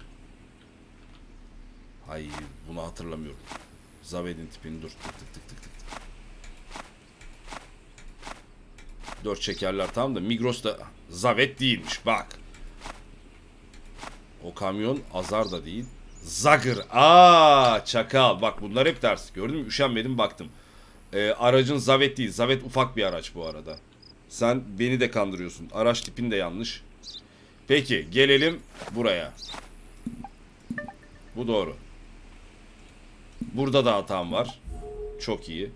Hayır bunu hatırlamıyorum. Zavet'in tipini dur. Tık tık tık tık tık. Dört çekerler tamam da Migros'ta Zavet değilmiş bak. O kamyon Azar da değil. Zagır. Aa çakal. Bak bunlar hep ters. Gördün mü? Üşenmedim baktım. Ee, aracın Zavet değil. Zavet ufak bir araç bu arada. Sen beni de kandırıyorsun. Araç tipin de yanlış. Peki gelelim buraya. Bu doğru. Burada da hatam var. Çok iyi.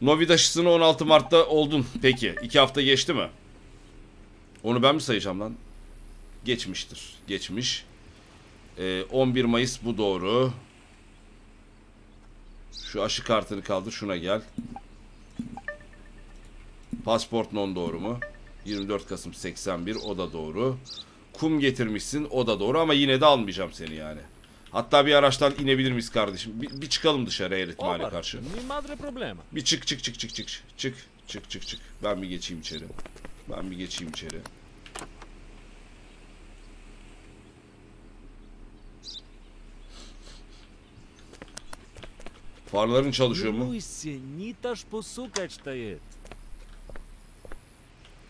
Novid aşısını 16 Mart'ta oldun. Peki. 2 hafta geçti mi? Onu ben mi sayacağım lan? Geçmiştir. Geçmiş. Ee, 11 Mayıs bu doğru. Şu aşı kartını kaldır. Şuna gel. Pasport non doğru mu? 24 Kasım 81 o da doğru. Kum getirmişsin o da doğru ama yine de almayacağım seni yani. Hatta bir araçtan inebilir miyiz kardeşim? Bir, bir çıkalım dışarı eğer ihtimale karşı. Bir çık çık çık çık çık. Çık çık çık çık. Ben bir geçeyim içeri. Ben bir geçeyim içeri. Farların çalışıyor mu?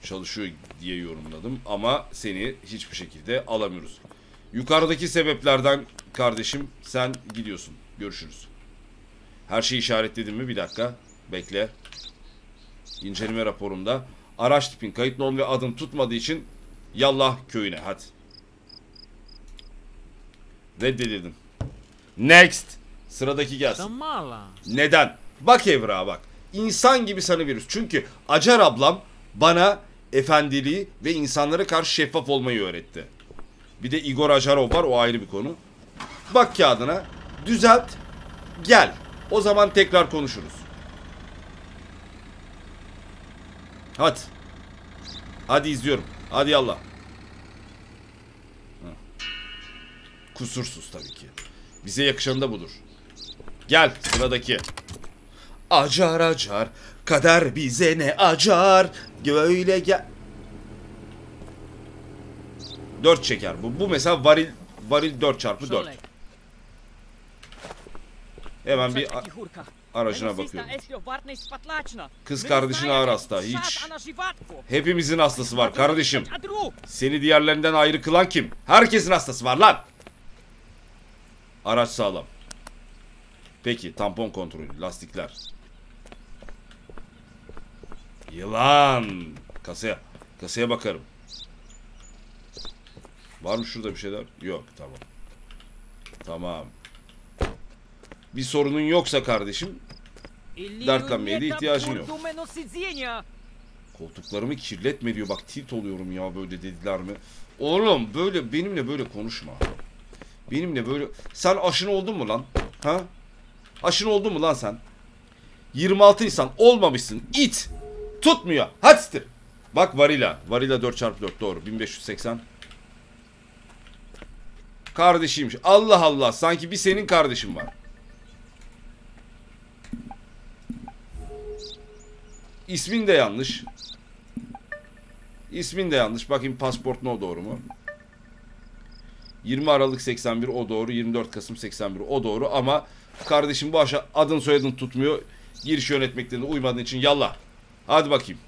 Çalışıyor diye yorumladım ama seni hiçbir şekilde alamıyoruz. Yukarıdaki sebeplerden kardeşim sen gidiyorsun. Görüşürüz. Her şeyi işaretledim mi? Bir dakika. Bekle. İnceleme raporumda. Araç tipin kayıt non ve adın tutmadığı için yallah köyüne hadi. Reddedildim. Next. Sıradaki gelsin. Neden? Bak Evra bak. İnsan gibi sana virüs. Çünkü Acar ablam bana efendiliği ve insanlara karşı şeffaf olmayı öğretti. Bir de Igor Ajarov var o ayrı bir konu. Bak kağıdına düzelt gel. O zaman tekrar konuşuruz. Hadi. Hadi izliyorum. Hadi yallah. Kusursuz tabii ki. Bize yakışan da budur. Gel sıradaki. Acar acar. Kader bize ne acar. Böyle gel. Dört çeker bu. Bu mesela varil varil 4 çarpı 4. Szolek, Hemen bir aracına bakıyorum. Kız kardeşin ağır hasta, hiç. Hepimizin hastası var kardeşim. Seni diğerlerinden ayrı kılan kim? Herkesin hastası var lan. Araç sağlam. Peki tampon kontrolü, lastikler. Yılan. Kasaya. Kasaya bakarım. Var mı şurada bir şeyler? Yok tamam. Tamam. Bir sorunun yoksa kardeşim Dertlenmeye de ihtiyacın yok. Koltuklarımı kirletme diyor. Bak tilt oluyorum ya böyle dediler mi? Oğlum böyle benimle böyle konuşma. Benimle böyle... Sen aşın oldun mu lan? Ha? Aşın oldun mu lan sen? 26 Nisan olmamışsın. İt. Tutmuyor. Hadi. Bak varila. Varila 4x4 doğru. 1580. Kardeşiymiş. Allah Allah. Sanki bir senin kardeşin var. İsmin de yanlış. İsmin de yanlış. Bakayım pasaport no doğru mu? 20 Aralık 81 o doğru. 24 Kasım 81 o doğru ama kardeşim bu aşağı adın soyadın tutmuyor. Giriş yönetmeklerine uymadığın için yallah. Hadi bakayım.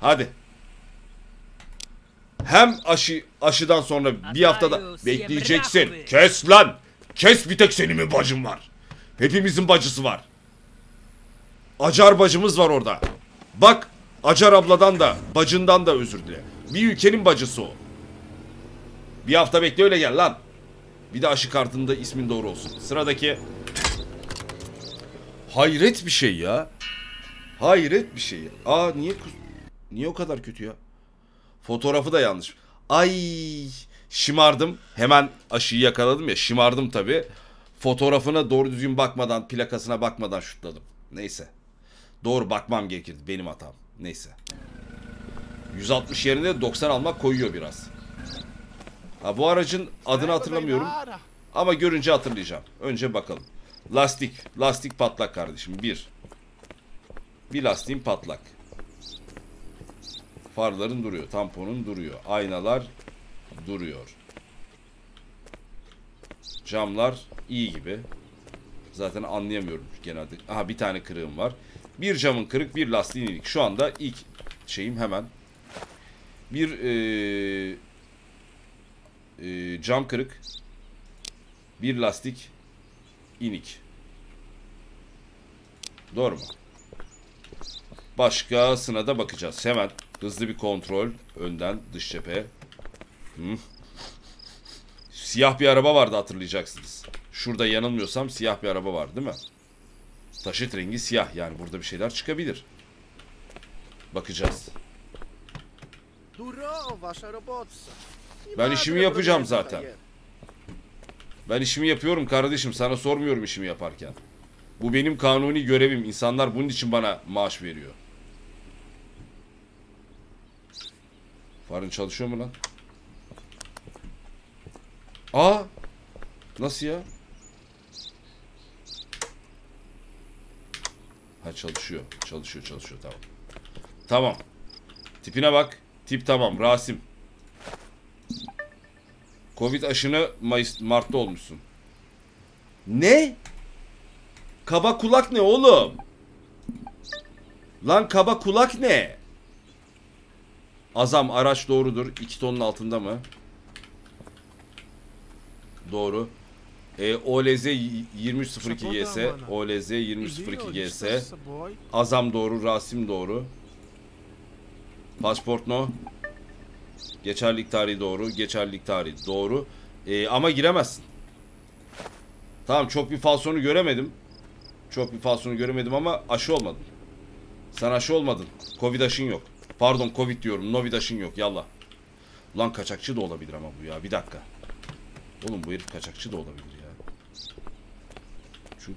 Hadi. Hem aşı aşıdan sonra bir haftada bekleyeceksin. Kes lan. Kes bir tek senin mi bacın var? Hepimizin bacısı var. Acar bacımız var orada. Bak Acar abladan da bacından da özür dile. Bir ülkenin bacısı o. Bir hafta bekle öyle gel lan. Bir de aşı kartında ismin doğru olsun. Sıradaki. Hayret bir şey ya. Hayret bir şey. Aa niye niye o kadar kötü ya? Fotoğrafı da yanlış. Ay şımardım. Hemen aşıyı yakaladım ya. Şımardım tabi. Fotoğrafına doğru düzgün bakmadan, plakasına bakmadan şutladım. Neyse. Doğru bakmam gerekirdi. Benim hatam. Neyse. 160 yerine 90 almak koyuyor biraz. Ha bu aracın adını hatırlamıyorum. Ama görünce hatırlayacağım. Önce bakalım. Lastik. Lastik patlak kardeşim. Bir. Bir lastiğin patlak. Farların duruyor. Tamponun duruyor. Aynalar duruyor. Camlar iyi gibi. Zaten anlayamıyorum genelde. Aha bir tane kırığım var. Bir camın kırık, bir lastiğin inik. Şu anda ilk şeyim hemen. Bir eee, eee, cam kırık. Bir lastik inik. Doğru mu? Başkasına da bakacağız. Hemen hızlı bir kontrol. Önden dış cephe. Hı. Siyah bir araba vardı hatırlayacaksınız. Şurada yanılmıyorsam siyah bir araba var değil mi? Taşıt rengi siyah yani burada bir şeyler çıkabilir. Bakacağız. Ben işimi yapacağım zaten. Ben işimi yapıyorum kardeşim. Sana sormuyorum işimi yaparken. Bu benim kanuni görevim. İnsanlar bunun için bana maaş veriyor. Farın çalışıyor mu lan? Aa! Nasıl ya? Ha çalışıyor. Çalışıyor çalışıyor tamam. Tamam. Tipine bak. Tip tamam. Rasim. Covid aşını Mayıs, Mart'ta olmuşsun. Ne? Kaba kulak ne oğlum? Lan kaba kulak ne? Azam araç doğrudur. 2 tonun altında mı? Doğru. E, OLZ 2302 GS. OLZ Ili 2302 GS. Azam doğru, Rasim doğru. Pasport no. Geçerlilik tarihi doğru, geçerlilik tarihi doğru. Ee, ama giremezsin. Tamam çok bir falsonu göremedim. Çok bir falsonu göremedim ama aşı olmadın. Sen aşı olmadın. Covid aşın yok. Pardon Covid diyorum. Novid aşın yok. Yallah. Ulan kaçakçı da olabilir ama bu ya. Bir dakika. Oğlum bu herif kaçakçı da olabilir ya. Şu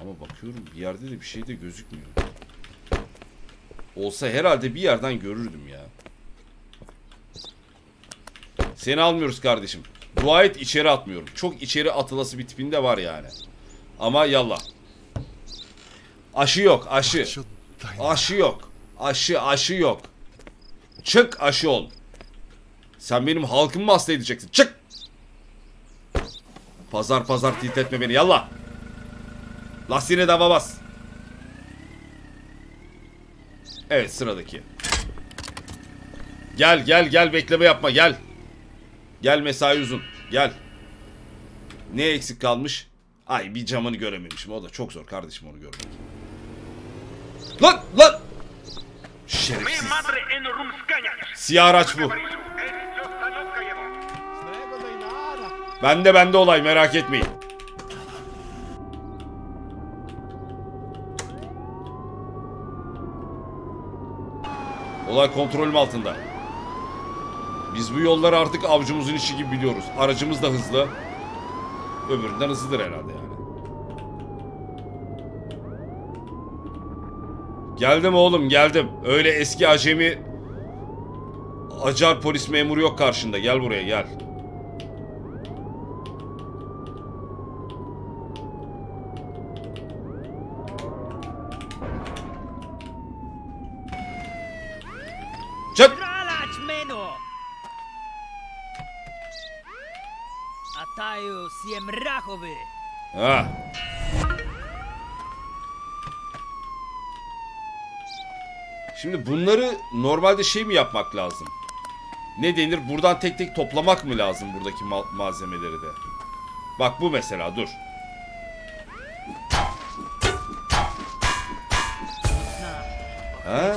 Ama bakıyorum bir yerde de bir şey de gözükmüyor. Olsa herhalde bir yerden görürdüm ya. Seni almıyoruz kardeşim. Dua et içeri atmıyorum. Çok içeri atılası bir tipinde var yani. Ama yallah. Aşı yok aşı. Aşı yok. Aşı aşı yok. Çık aşı ol. Sen benim halkımı mı hasta edeceksin? Çık. Pazar pazar titretme beni yallah. Lastiğine dava bas. Evet sıradaki. Gel gel gel bekleme yapma gel. Gel mesai uzun. Gel. Ne eksik kalmış? Ay bir camını görememişim. O da çok zor kardeşim onu görmek. Lan lan. Şerefsiz. Siyah araç bu. Stanowka jebo. Bende bende olay merak etmeyin. Olay kontrolüm altında. Biz bu yolları artık avcumuzun içi gibi biliyoruz. Aracımız da hızlı. Öbüründen hızlıdır herhalde yani. Geldim oğlum geldim. Öyle eski acemi acar polis memuru yok karşında. Gel buraya gel. Çık. Ataju siemrachowy! Şimdi bunları normalde şey mi yapmak lazım? Ne denir? Buradan tek tek toplamak mı lazım buradaki mal- malzemeleri de? Bak bu mesela dur. Ha.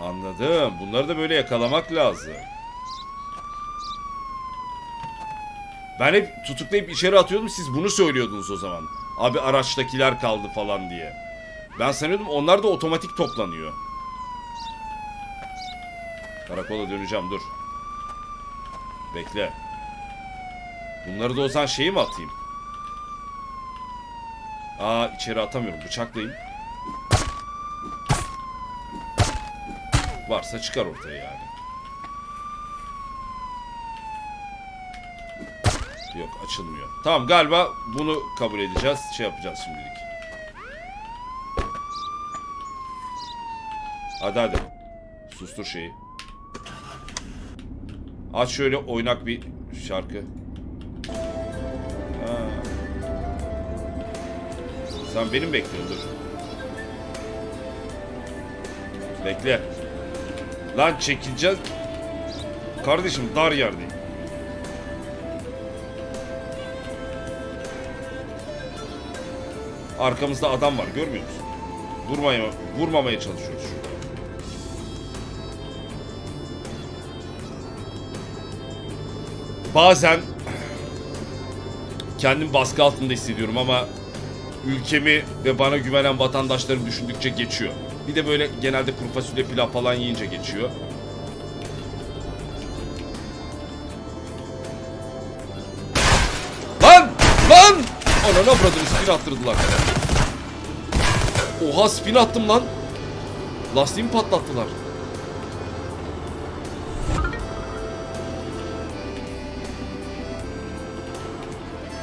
Anladım. Bunları da böyle yakalamak lazım. Ben hep tutuklayıp içeri atıyordum. Siz bunu söylüyordunuz o zaman. Abi araçtakiler kaldı falan diye. Ben sanıyordum onlar da otomatik toplanıyor. Karakola döneceğim dur. Bekle. Bunları da o zaman şeyi mi atayım? Aa içeri atamıyorum. Bıçaklayayım. Varsa çıkar ortaya yani. Yok açılmıyor. Tamam galiba bunu kabul edeceğiz. Şey yapacağız şimdilik. Hadi hadi. Sustur şeyi. Aç şöyle oynak bir şarkı. Ha. Sen benim bekliyorsun dur. Bekle. Lan çekileceğiz. Kardeşim dar yerdeyim. Arkamızda adam var görmüyor musun? Vurmaya, vurmamaya çalışıyoruz şurada. Bazen kendim baskı altında hissediyorum ama ülkemi ve bana güvenen vatandaşlarım düşündükçe geçiyor. Bir de böyle genelde kuru fasulye pilav falan yiyince geçiyor. Lan! Lan! Anana avradını spin attırdılar. Oha spin attım lan. Lastiğimi patlattılar.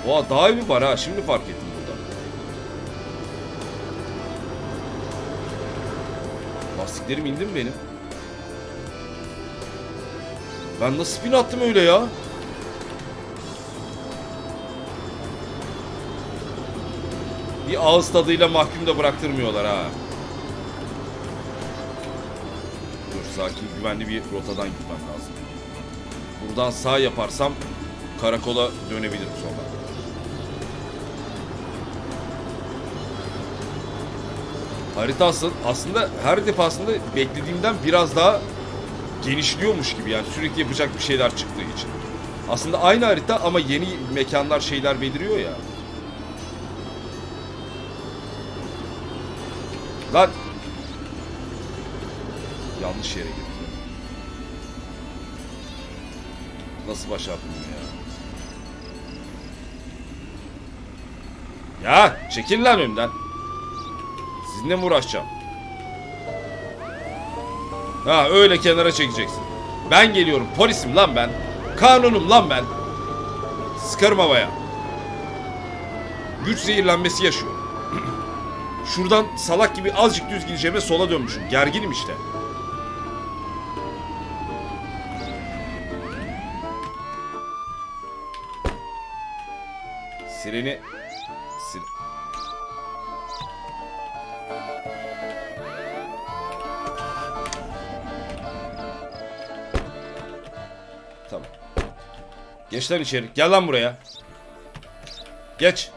Oha daha bir var ha. Şimdi fark ettim burada. Lastiklerim indi mi benim? Ben nasıl spin attım öyle ya? Bir ağız tadıyla mahkum da bıraktırmıyorlar ha. Dur sakin güvenli bir rotadan gitmem lazım. Buradan sağ yaparsam karakola dönebilirim sonra. Harita asıl, aslında her defasında beklediğimden biraz daha genişliyormuş gibi yani sürekli yapacak bir şeyler çıktığı için. Aslında aynı harita ama yeni mekanlar şeyler beliriyor ya. Lan! Yanlış yere girdim. Nasıl başardım ya? Ya çekil lan önümden. Sizinle mi uğraşacağım? Ha öyle kenara çekeceksin. Ben geliyorum. Polisim lan ben. Kanunum lan ben. Sıkarım havaya. Güç zehirlenmesi yaşıyor. Şuradan salak gibi azıcık düz gideceğime sola dönmüşüm. Gerginim işte. Sireni... Geç lan içeri. Gel lan buraya. Geç.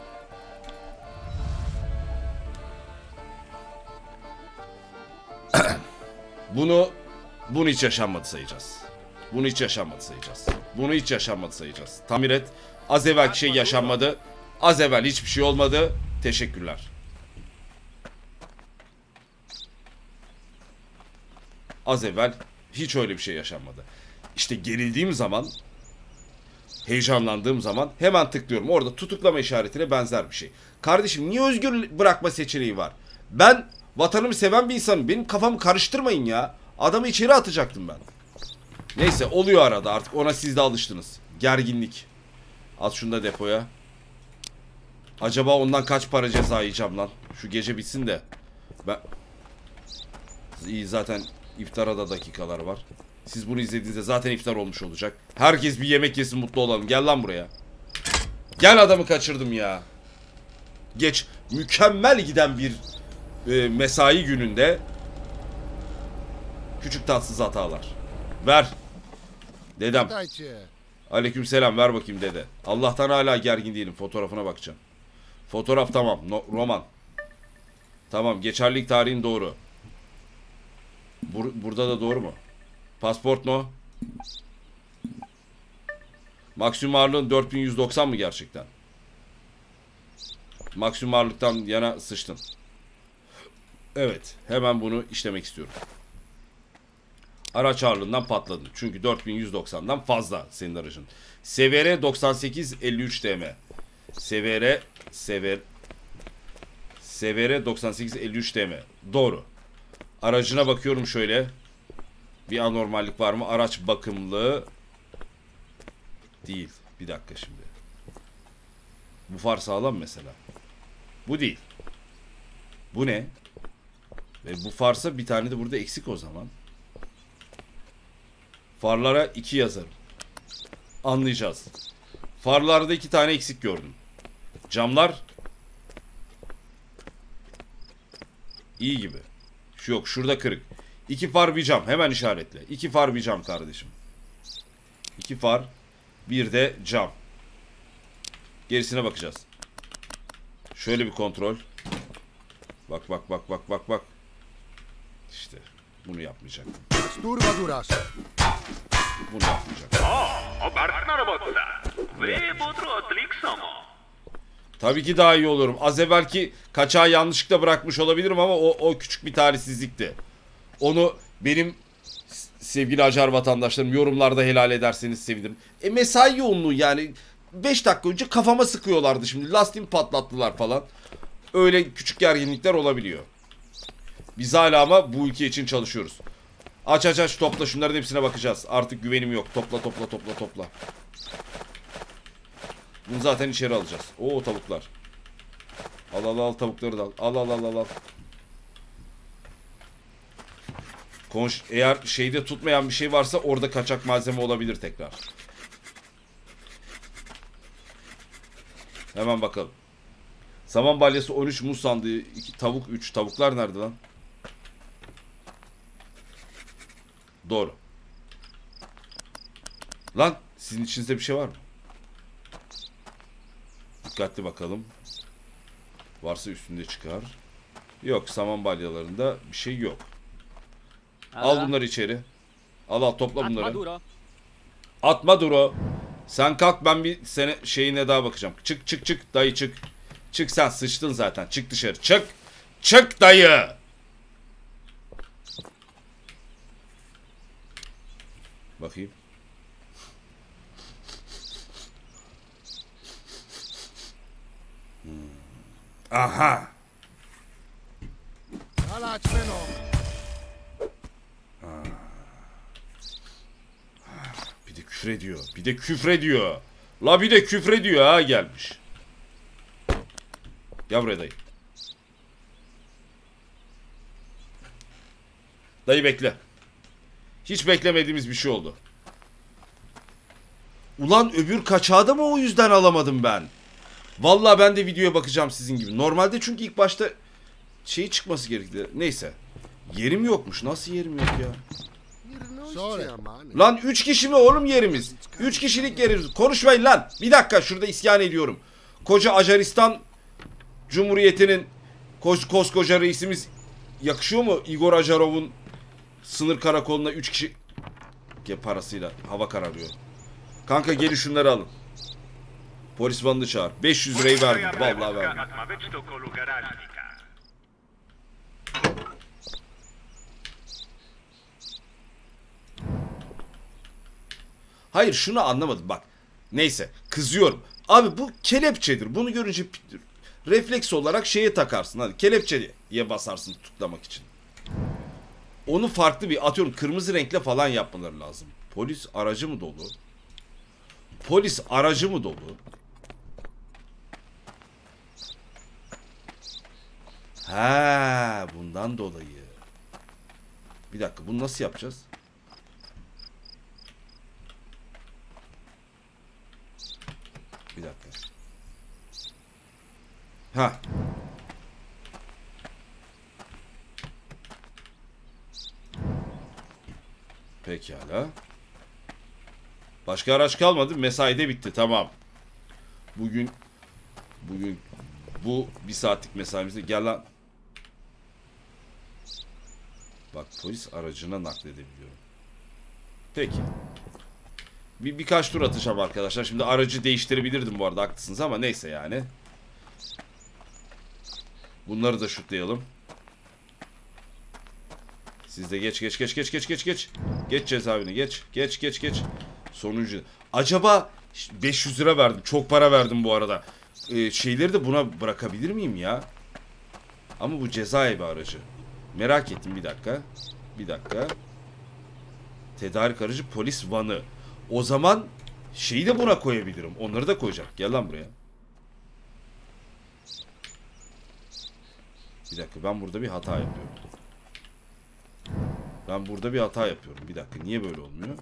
Bunu bunu hiç yaşanmadı sayacağız. Bunu hiç yaşanmadı sayacağız. Bunu hiç yaşanmadı sayacağız. Tamir et. Az evvelki şey yaşanmadı. Az evvel hiçbir şey olmadı. Teşekkürler. Az evvel hiç öyle bir şey yaşanmadı. İşte gerildiğim zaman heyecanlandığım zaman hemen tıklıyorum. Orada tutuklama işaretine benzer bir şey. Kardeşim niye özgür bırakma seçeneği var? Ben vatanımı seven bir insanım. Benim kafamı karıştırmayın ya. Adamı içeri atacaktım ben. Neyse oluyor arada artık ona siz de alıştınız. Gerginlik. At şunu da depoya. Acaba ondan kaç para ceza yiyeceğim lan? Şu gece bitsin de. Ben... İyi zaten iftara da dakikalar var. Siz bunu izlediğinizde zaten iftar olmuş olacak. Herkes bir yemek yesin mutlu olalım. Gel lan buraya. Gel adamı kaçırdım ya. Geç. Mükemmel giden bir e, mesai gününde küçük tatsız hatalar. Ver. Dedem. Dajcie. Aleykümselam ver bakayım dede. Allah'tan hala gergin değilim. Fotoğrafına bakacağım. Fotoğraf tamam. No- roman. Tamam. Geçerlilik tarihin doğru. Bur- burada da doğru mu? Pasport no. Maksimum ağırlığın 4190 mı gerçekten? Maksimum ağırlıktan yana sıçtın. Evet. Hemen bunu işlemek istiyorum. Araç ağırlığından patladın. Çünkü 4190'dan fazla senin aracın. SVR 9853 DM. SVR SVR SVR 9853 DM. Doğru. Aracına bakıyorum şöyle. Bir anormallik var mı? Araç bakımlı değil. Bir dakika şimdi. Bu far sağlam mesela. Bu değil. Bu ne? Ve bu farsa bir tane de burada eksik o zaman. Farlara 2 yazarım. Anlayacağız. Farlarda iki tane eksik gördüm. Camlar iyi gibi. Şu yok şurada kırık. İki far bir cam hemen işaretle. İki far bir cam kardeşim. İki far bir de cam. Gerisine bakacağız. Şöyle bir kontrol. Bak bak bak bak bak bak. İşte bunu yapmayacak. Sturba duras. Bunu yapmayacak. O, bardzo robota. Wy budrotlik samo. Tabii ki daha iyi olurum. Az evvelki kaçağı yanlışlıkla bırakmış olabilirim ama o, o küçük bir talihsizlikti. Onu benim sevgili acar vatandaşlarım yorumlarda helal ederseniz sevinirim. E mesai yoğunluğu yani 5 dakika önce kafama sıkıyorlardı şimdi. Lastiğimi patlattılar falan. Öyle küçük gerginlikler olabiliyor. Biz hala ama bu ülke için çalışıyoruz. Aç aç aç topla şunların hepsine bakacağız. Artık güvenim yok. Topla topla topla topla. Bunu zaten içeri alacağız. Oo tavuklar. Al al al tavukları da al. Al al al al al. Konş eğer şeyde tutmayan bir şey varsa orada kaçak malzeme olabilir tekrar. Hemen bakalım. Saman balyası 13 muz sandığı 2 tavuk 3 tavuklar nerede lan? Doğru. Lan sizin içinizde bir şey var mı? Dikkatli bakalım. Varsa üstünde çıkar. Yok saman balyalarında bir şey yok. Al bunları içeri. Al al topla bunları. Maduro. Atma Duro. Sen kalk ben bir sene şeyine daha bakacağım. Çık çık çık dayı çık. Çık sen sıçtın zaten. Çık dışarı. Çık. Çık dayı. Bakayım. Hmm. Aha. Alać meno. Bir de Küfrediyor. Bir de küfrediyor. La bir de küfrediyor ha gelmiş. Gel buraya dayı. Dayı bekle. Hiç beklemediğimiz bir şey oldu. Ulan öbür kaçağı da mı o yüzden alamadım ben? Vallahi ben de videoya bakacağım sizin gibi. Normalde çünkü ilk başta şey çıkması gerekti. Neyse. Yerim yokmuş. Nasıl yerim yok ya? Lan 3 kişi mi oğlum yerimiz? 3 kişilik yerimiz. Konuşmayın lan. Bir dakika şurada isyan ediyorum. Koca Acaristan Cumhuriyeti'nin kos koskoca reisimiz yakışıyor mu Igor Acarov'un sınır karakoluna 3 kişi Ge- parasıyla hava kararıyor. Kanka gelin şunları alın. Polis vanını çağır. 500 lirayı verdim. Vallahi verdim. Hayır şunu anlamadım bak. Neyse kızıyorum. Abi bu kelepçedir. Bunu görünce refleks olarak şeye takarsın. Hadi kelepçeye basarsın tutlamak için. Onu farklı bir atıyorum kırmızı renkle falan yapmaları lazım. Polis aracı mı dolu? Polis aracı mı dolu? Ha, bundan dolayı. Bir dakika bunu nasıl yapacağız? Bir dakika. Ha. Pekala. Başka araç kalmadı. Mesai de bitti. Tamam. Bugün bugün bu bir saatlik mesaimizde gel lan. Bak polis aracına nakledebiliyorum. Peki. Bir, birkaç tur atacağım arkadaşlar. Şimdi aracı değiştirebilirdim bu arada haklısınız ama neyse yani. Bunları da şutlayalım. Siz de geç geç geç geç geç geç geç. Geç cezaevine geç. Geç geç geç. Sonuncu. Acaba 500 lira verdim. Çok para verdim bu arada. Ee, şeyleri de buna bırakabilir miyim ya? Ama bu cezaevi aracı. Merak ettim bir dakika. Bir dakika. Tedarik aracı polis vanı. O zaman şeyi de buna koyabilirim. Onları da koyacağım. Gel lan buraya. Bir dakika ben burada bir hata yapıyorum. Ben burada bir hata yapıyorum. Bir dakika niye böyle olmuyor?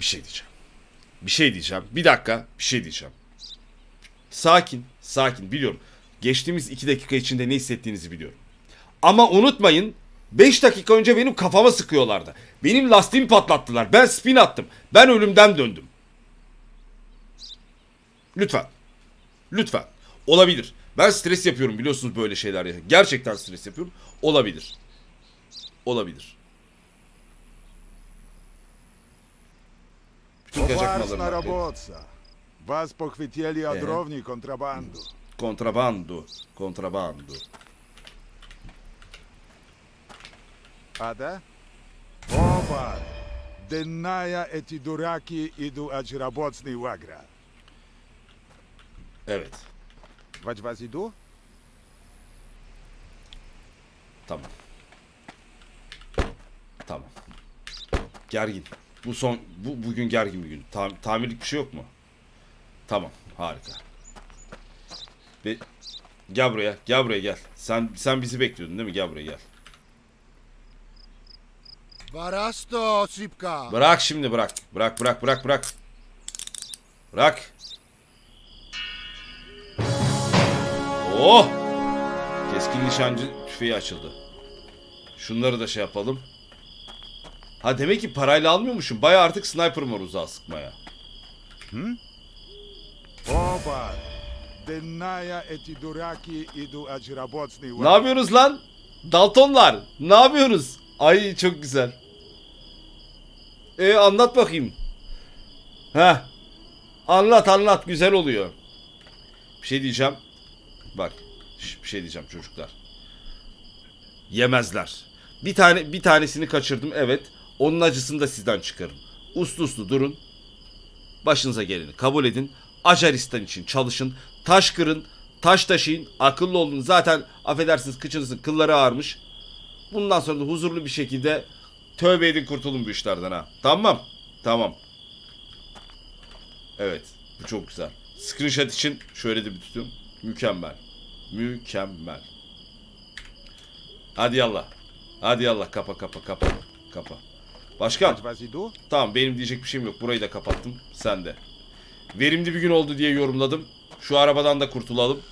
Bir şey diyeceğim. Bir şey diyeceğim. Bir dakika bir şey diyeceğim. Sakin, Sakin biliyorum. Geçtiğimiz 2 dakika içinde ne hissettiğinizi biliyorum. Ama unutmayın 5 dakika önce benim kafama sıkıyorlardı. Benim lastiğimi patlattılar. Ben spin attım. Ben ölümden döndüm. Lütfen. Lütfen. Olabilir. Ben stres yapıyorum biliyorsunuz böyle şeyler. Gerçekten stres yapıyorum. Olabilir. Olabilir. Bütün gacak mallarını Вас похватили о Э. дровни контрабанду. Kontrabando. Kontrabando. А да? Оба! Денная эти дураки иду очеработный вагра. Evet. Вать вас иду? Tamam. Tamam. Gergin. Bu son bu bugün gergin bir gün. Tam, tamirlik bir şey yok mu? Tamam harika. Ve gel buraya gel buraya gel. Sen sen bizi bekliyordun değil mi? Gel buraya gel. Varasto Sipka. Bırak şimdi bırak. Bırak bırak bırak bırak. Bırak. Oh! Keskin nişancı tüfeği açıldı. Şunları da şey yapalım. Ha demek ki parayla almıyormuşum. Baya artık sniper var uzağa sıkmaya. Hı? Oba. Denaya eti duraki idu acirabotni. Ne yapıyoruz lan? Daltonlar. Ne yapıyoruz? Ay çok güzel. E ee, anlat bakayım. Ha. Anlat anlat güzel oluyor. Bir şey diyeceğim. Bak bir şey diyeceğim çocuklar. Yemezler. Bir tane bir tanesini kaçırdım evet. Onun acısını da sizden çıkarım. Uslu uslu durun. Başınıza geleni kabul edin. Acaristan için çalışın. Taş kırın. Taş taşıyın. Akıllı olun. Zaten affedersiniz kıçınızın kılları ağarmış. Bundan sonra da huzurlu bir şekilde tövbe edin kurtulun bu işlerden ha. Tamam. Tamam. Evet. Bu çok güzel. Screenshot için şöyle de bir tutuyorum. Mükemmel. Mükemmel. Hadi yallah. Hadi yallah kapa kapa kapa. Kapa. Başkan. Tamam benim diyecek bir şeyim yok. Burayı da kapattım. Sen de. Verimli bir gün oldu diye yorumladım. Şu arabadan da kurtulalım.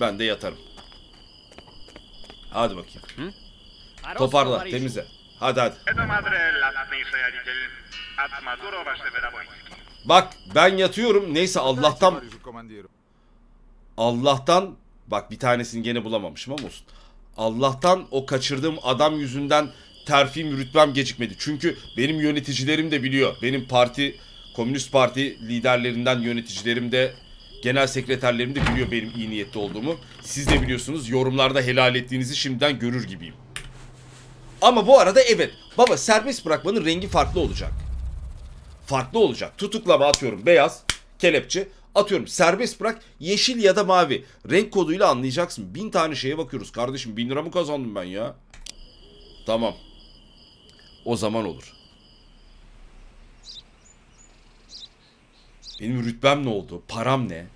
Ben de yatarım. Hadi bakayım. Hı? Toparla, temizle. Hadi hadi. Bak ben yatıyorum. Neyse Allah'tan... Allah'tan... Bak bir tanesini gene bulamamışım ama olsun. Allah'tan o kaçırdığım adam yüzünden terfim rütbem gecikmedi. Çünkü benim yöneticilerim de biliyor. Benim parti Komünist Parti liderlerinden yöneticilerim de genel sekreterlerim de biliyor benim iyi niyetli olduğumu. Siz de biliyorsunuz. Yorumlarda helal ettiğinizi şimdiden görür gibiyim. Ama bu arada evet. Baba serbest bırakmanın rengi farklı olacak. Farklı olacak. Tutuklama atıyorum beyaz, kelepçe. Atıyorum serbest bırak yeşil ya da mavi. Renk koduyla anlayacaksın. Bin tane şeye bakıyoruz kardeşim. Bin lira mı kazandım ben ya? Tamam. O zaman olur. Benim rütbem ne oldu? Param ne?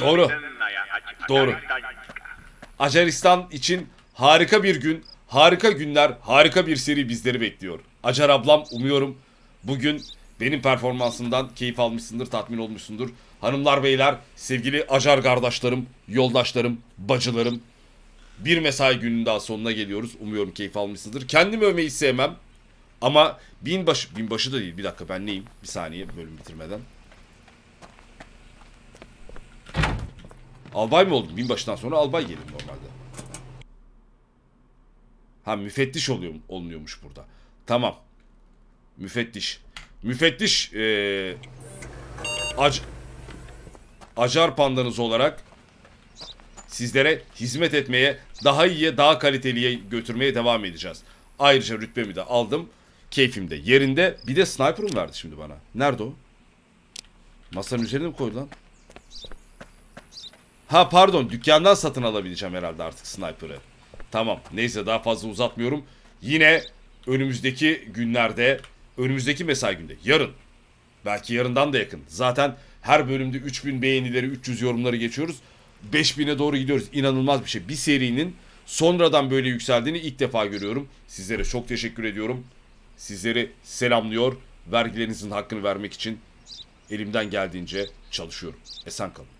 Doğru. Doğru. Acaristan için harika bir gün, harika günler, harika bir seri bizleri bekliyor. Acar ablam umuyorum bugün benim performansımdan keyif almışsındır, tatmin olmuşsundur. Hanımlar beyler, sevgili Acar kardeşlerim, yoldaşlarım, bacılarım. Bir mesai gününün daha sonuna geliyoruz. Umuyorum keyif almışsınızdır. Kendimi övmeyi sevmem. Ama binbaşı, binbaşı da değil. Bir dakika ben neyim? Bir saniye bölüm bitirmeden. Albay mı oldum? Binbaşından sonra albay gelir normalde. Ha müfettiş oluyor, olunuyormuş burada. Tamam. Müfettiş. Müfettiş eee ac acar pandanız olarak sizlere hizmet etmeye, daha iyiye, daha kaliteliye götürmeye devam edeceğiz. Ayrıca rütbemi de aldım. Keyfim de yerinde. Bir de sniper'ım verdi şimdi bana. Nerede o? Masanın üzerine mi koydu lan? Ha pardon dükkandan satın alabileceğim herhalde artık sniper'ı. Tamam neyse daha fazla uzatmıyorum. Yine önümüzdeki günlerde, önümüzdeki mesai günde, yarın. Belki yarından da yakın. Zaten her bölümde 3000 beğenileri, 300 yorumları geçiyoruz. 5000'e doğru gidiyoruz. İnanılmaz bir şey. Bir serinin sonradan böyle yükseldiğini ilk defa görüyorum. Sizlere çok teşekkür ediyorum. Sizleri selamlıyor. Vergilerinizin hakkını vermek için elimden geldiğince çalışıyorum. Esen kalın.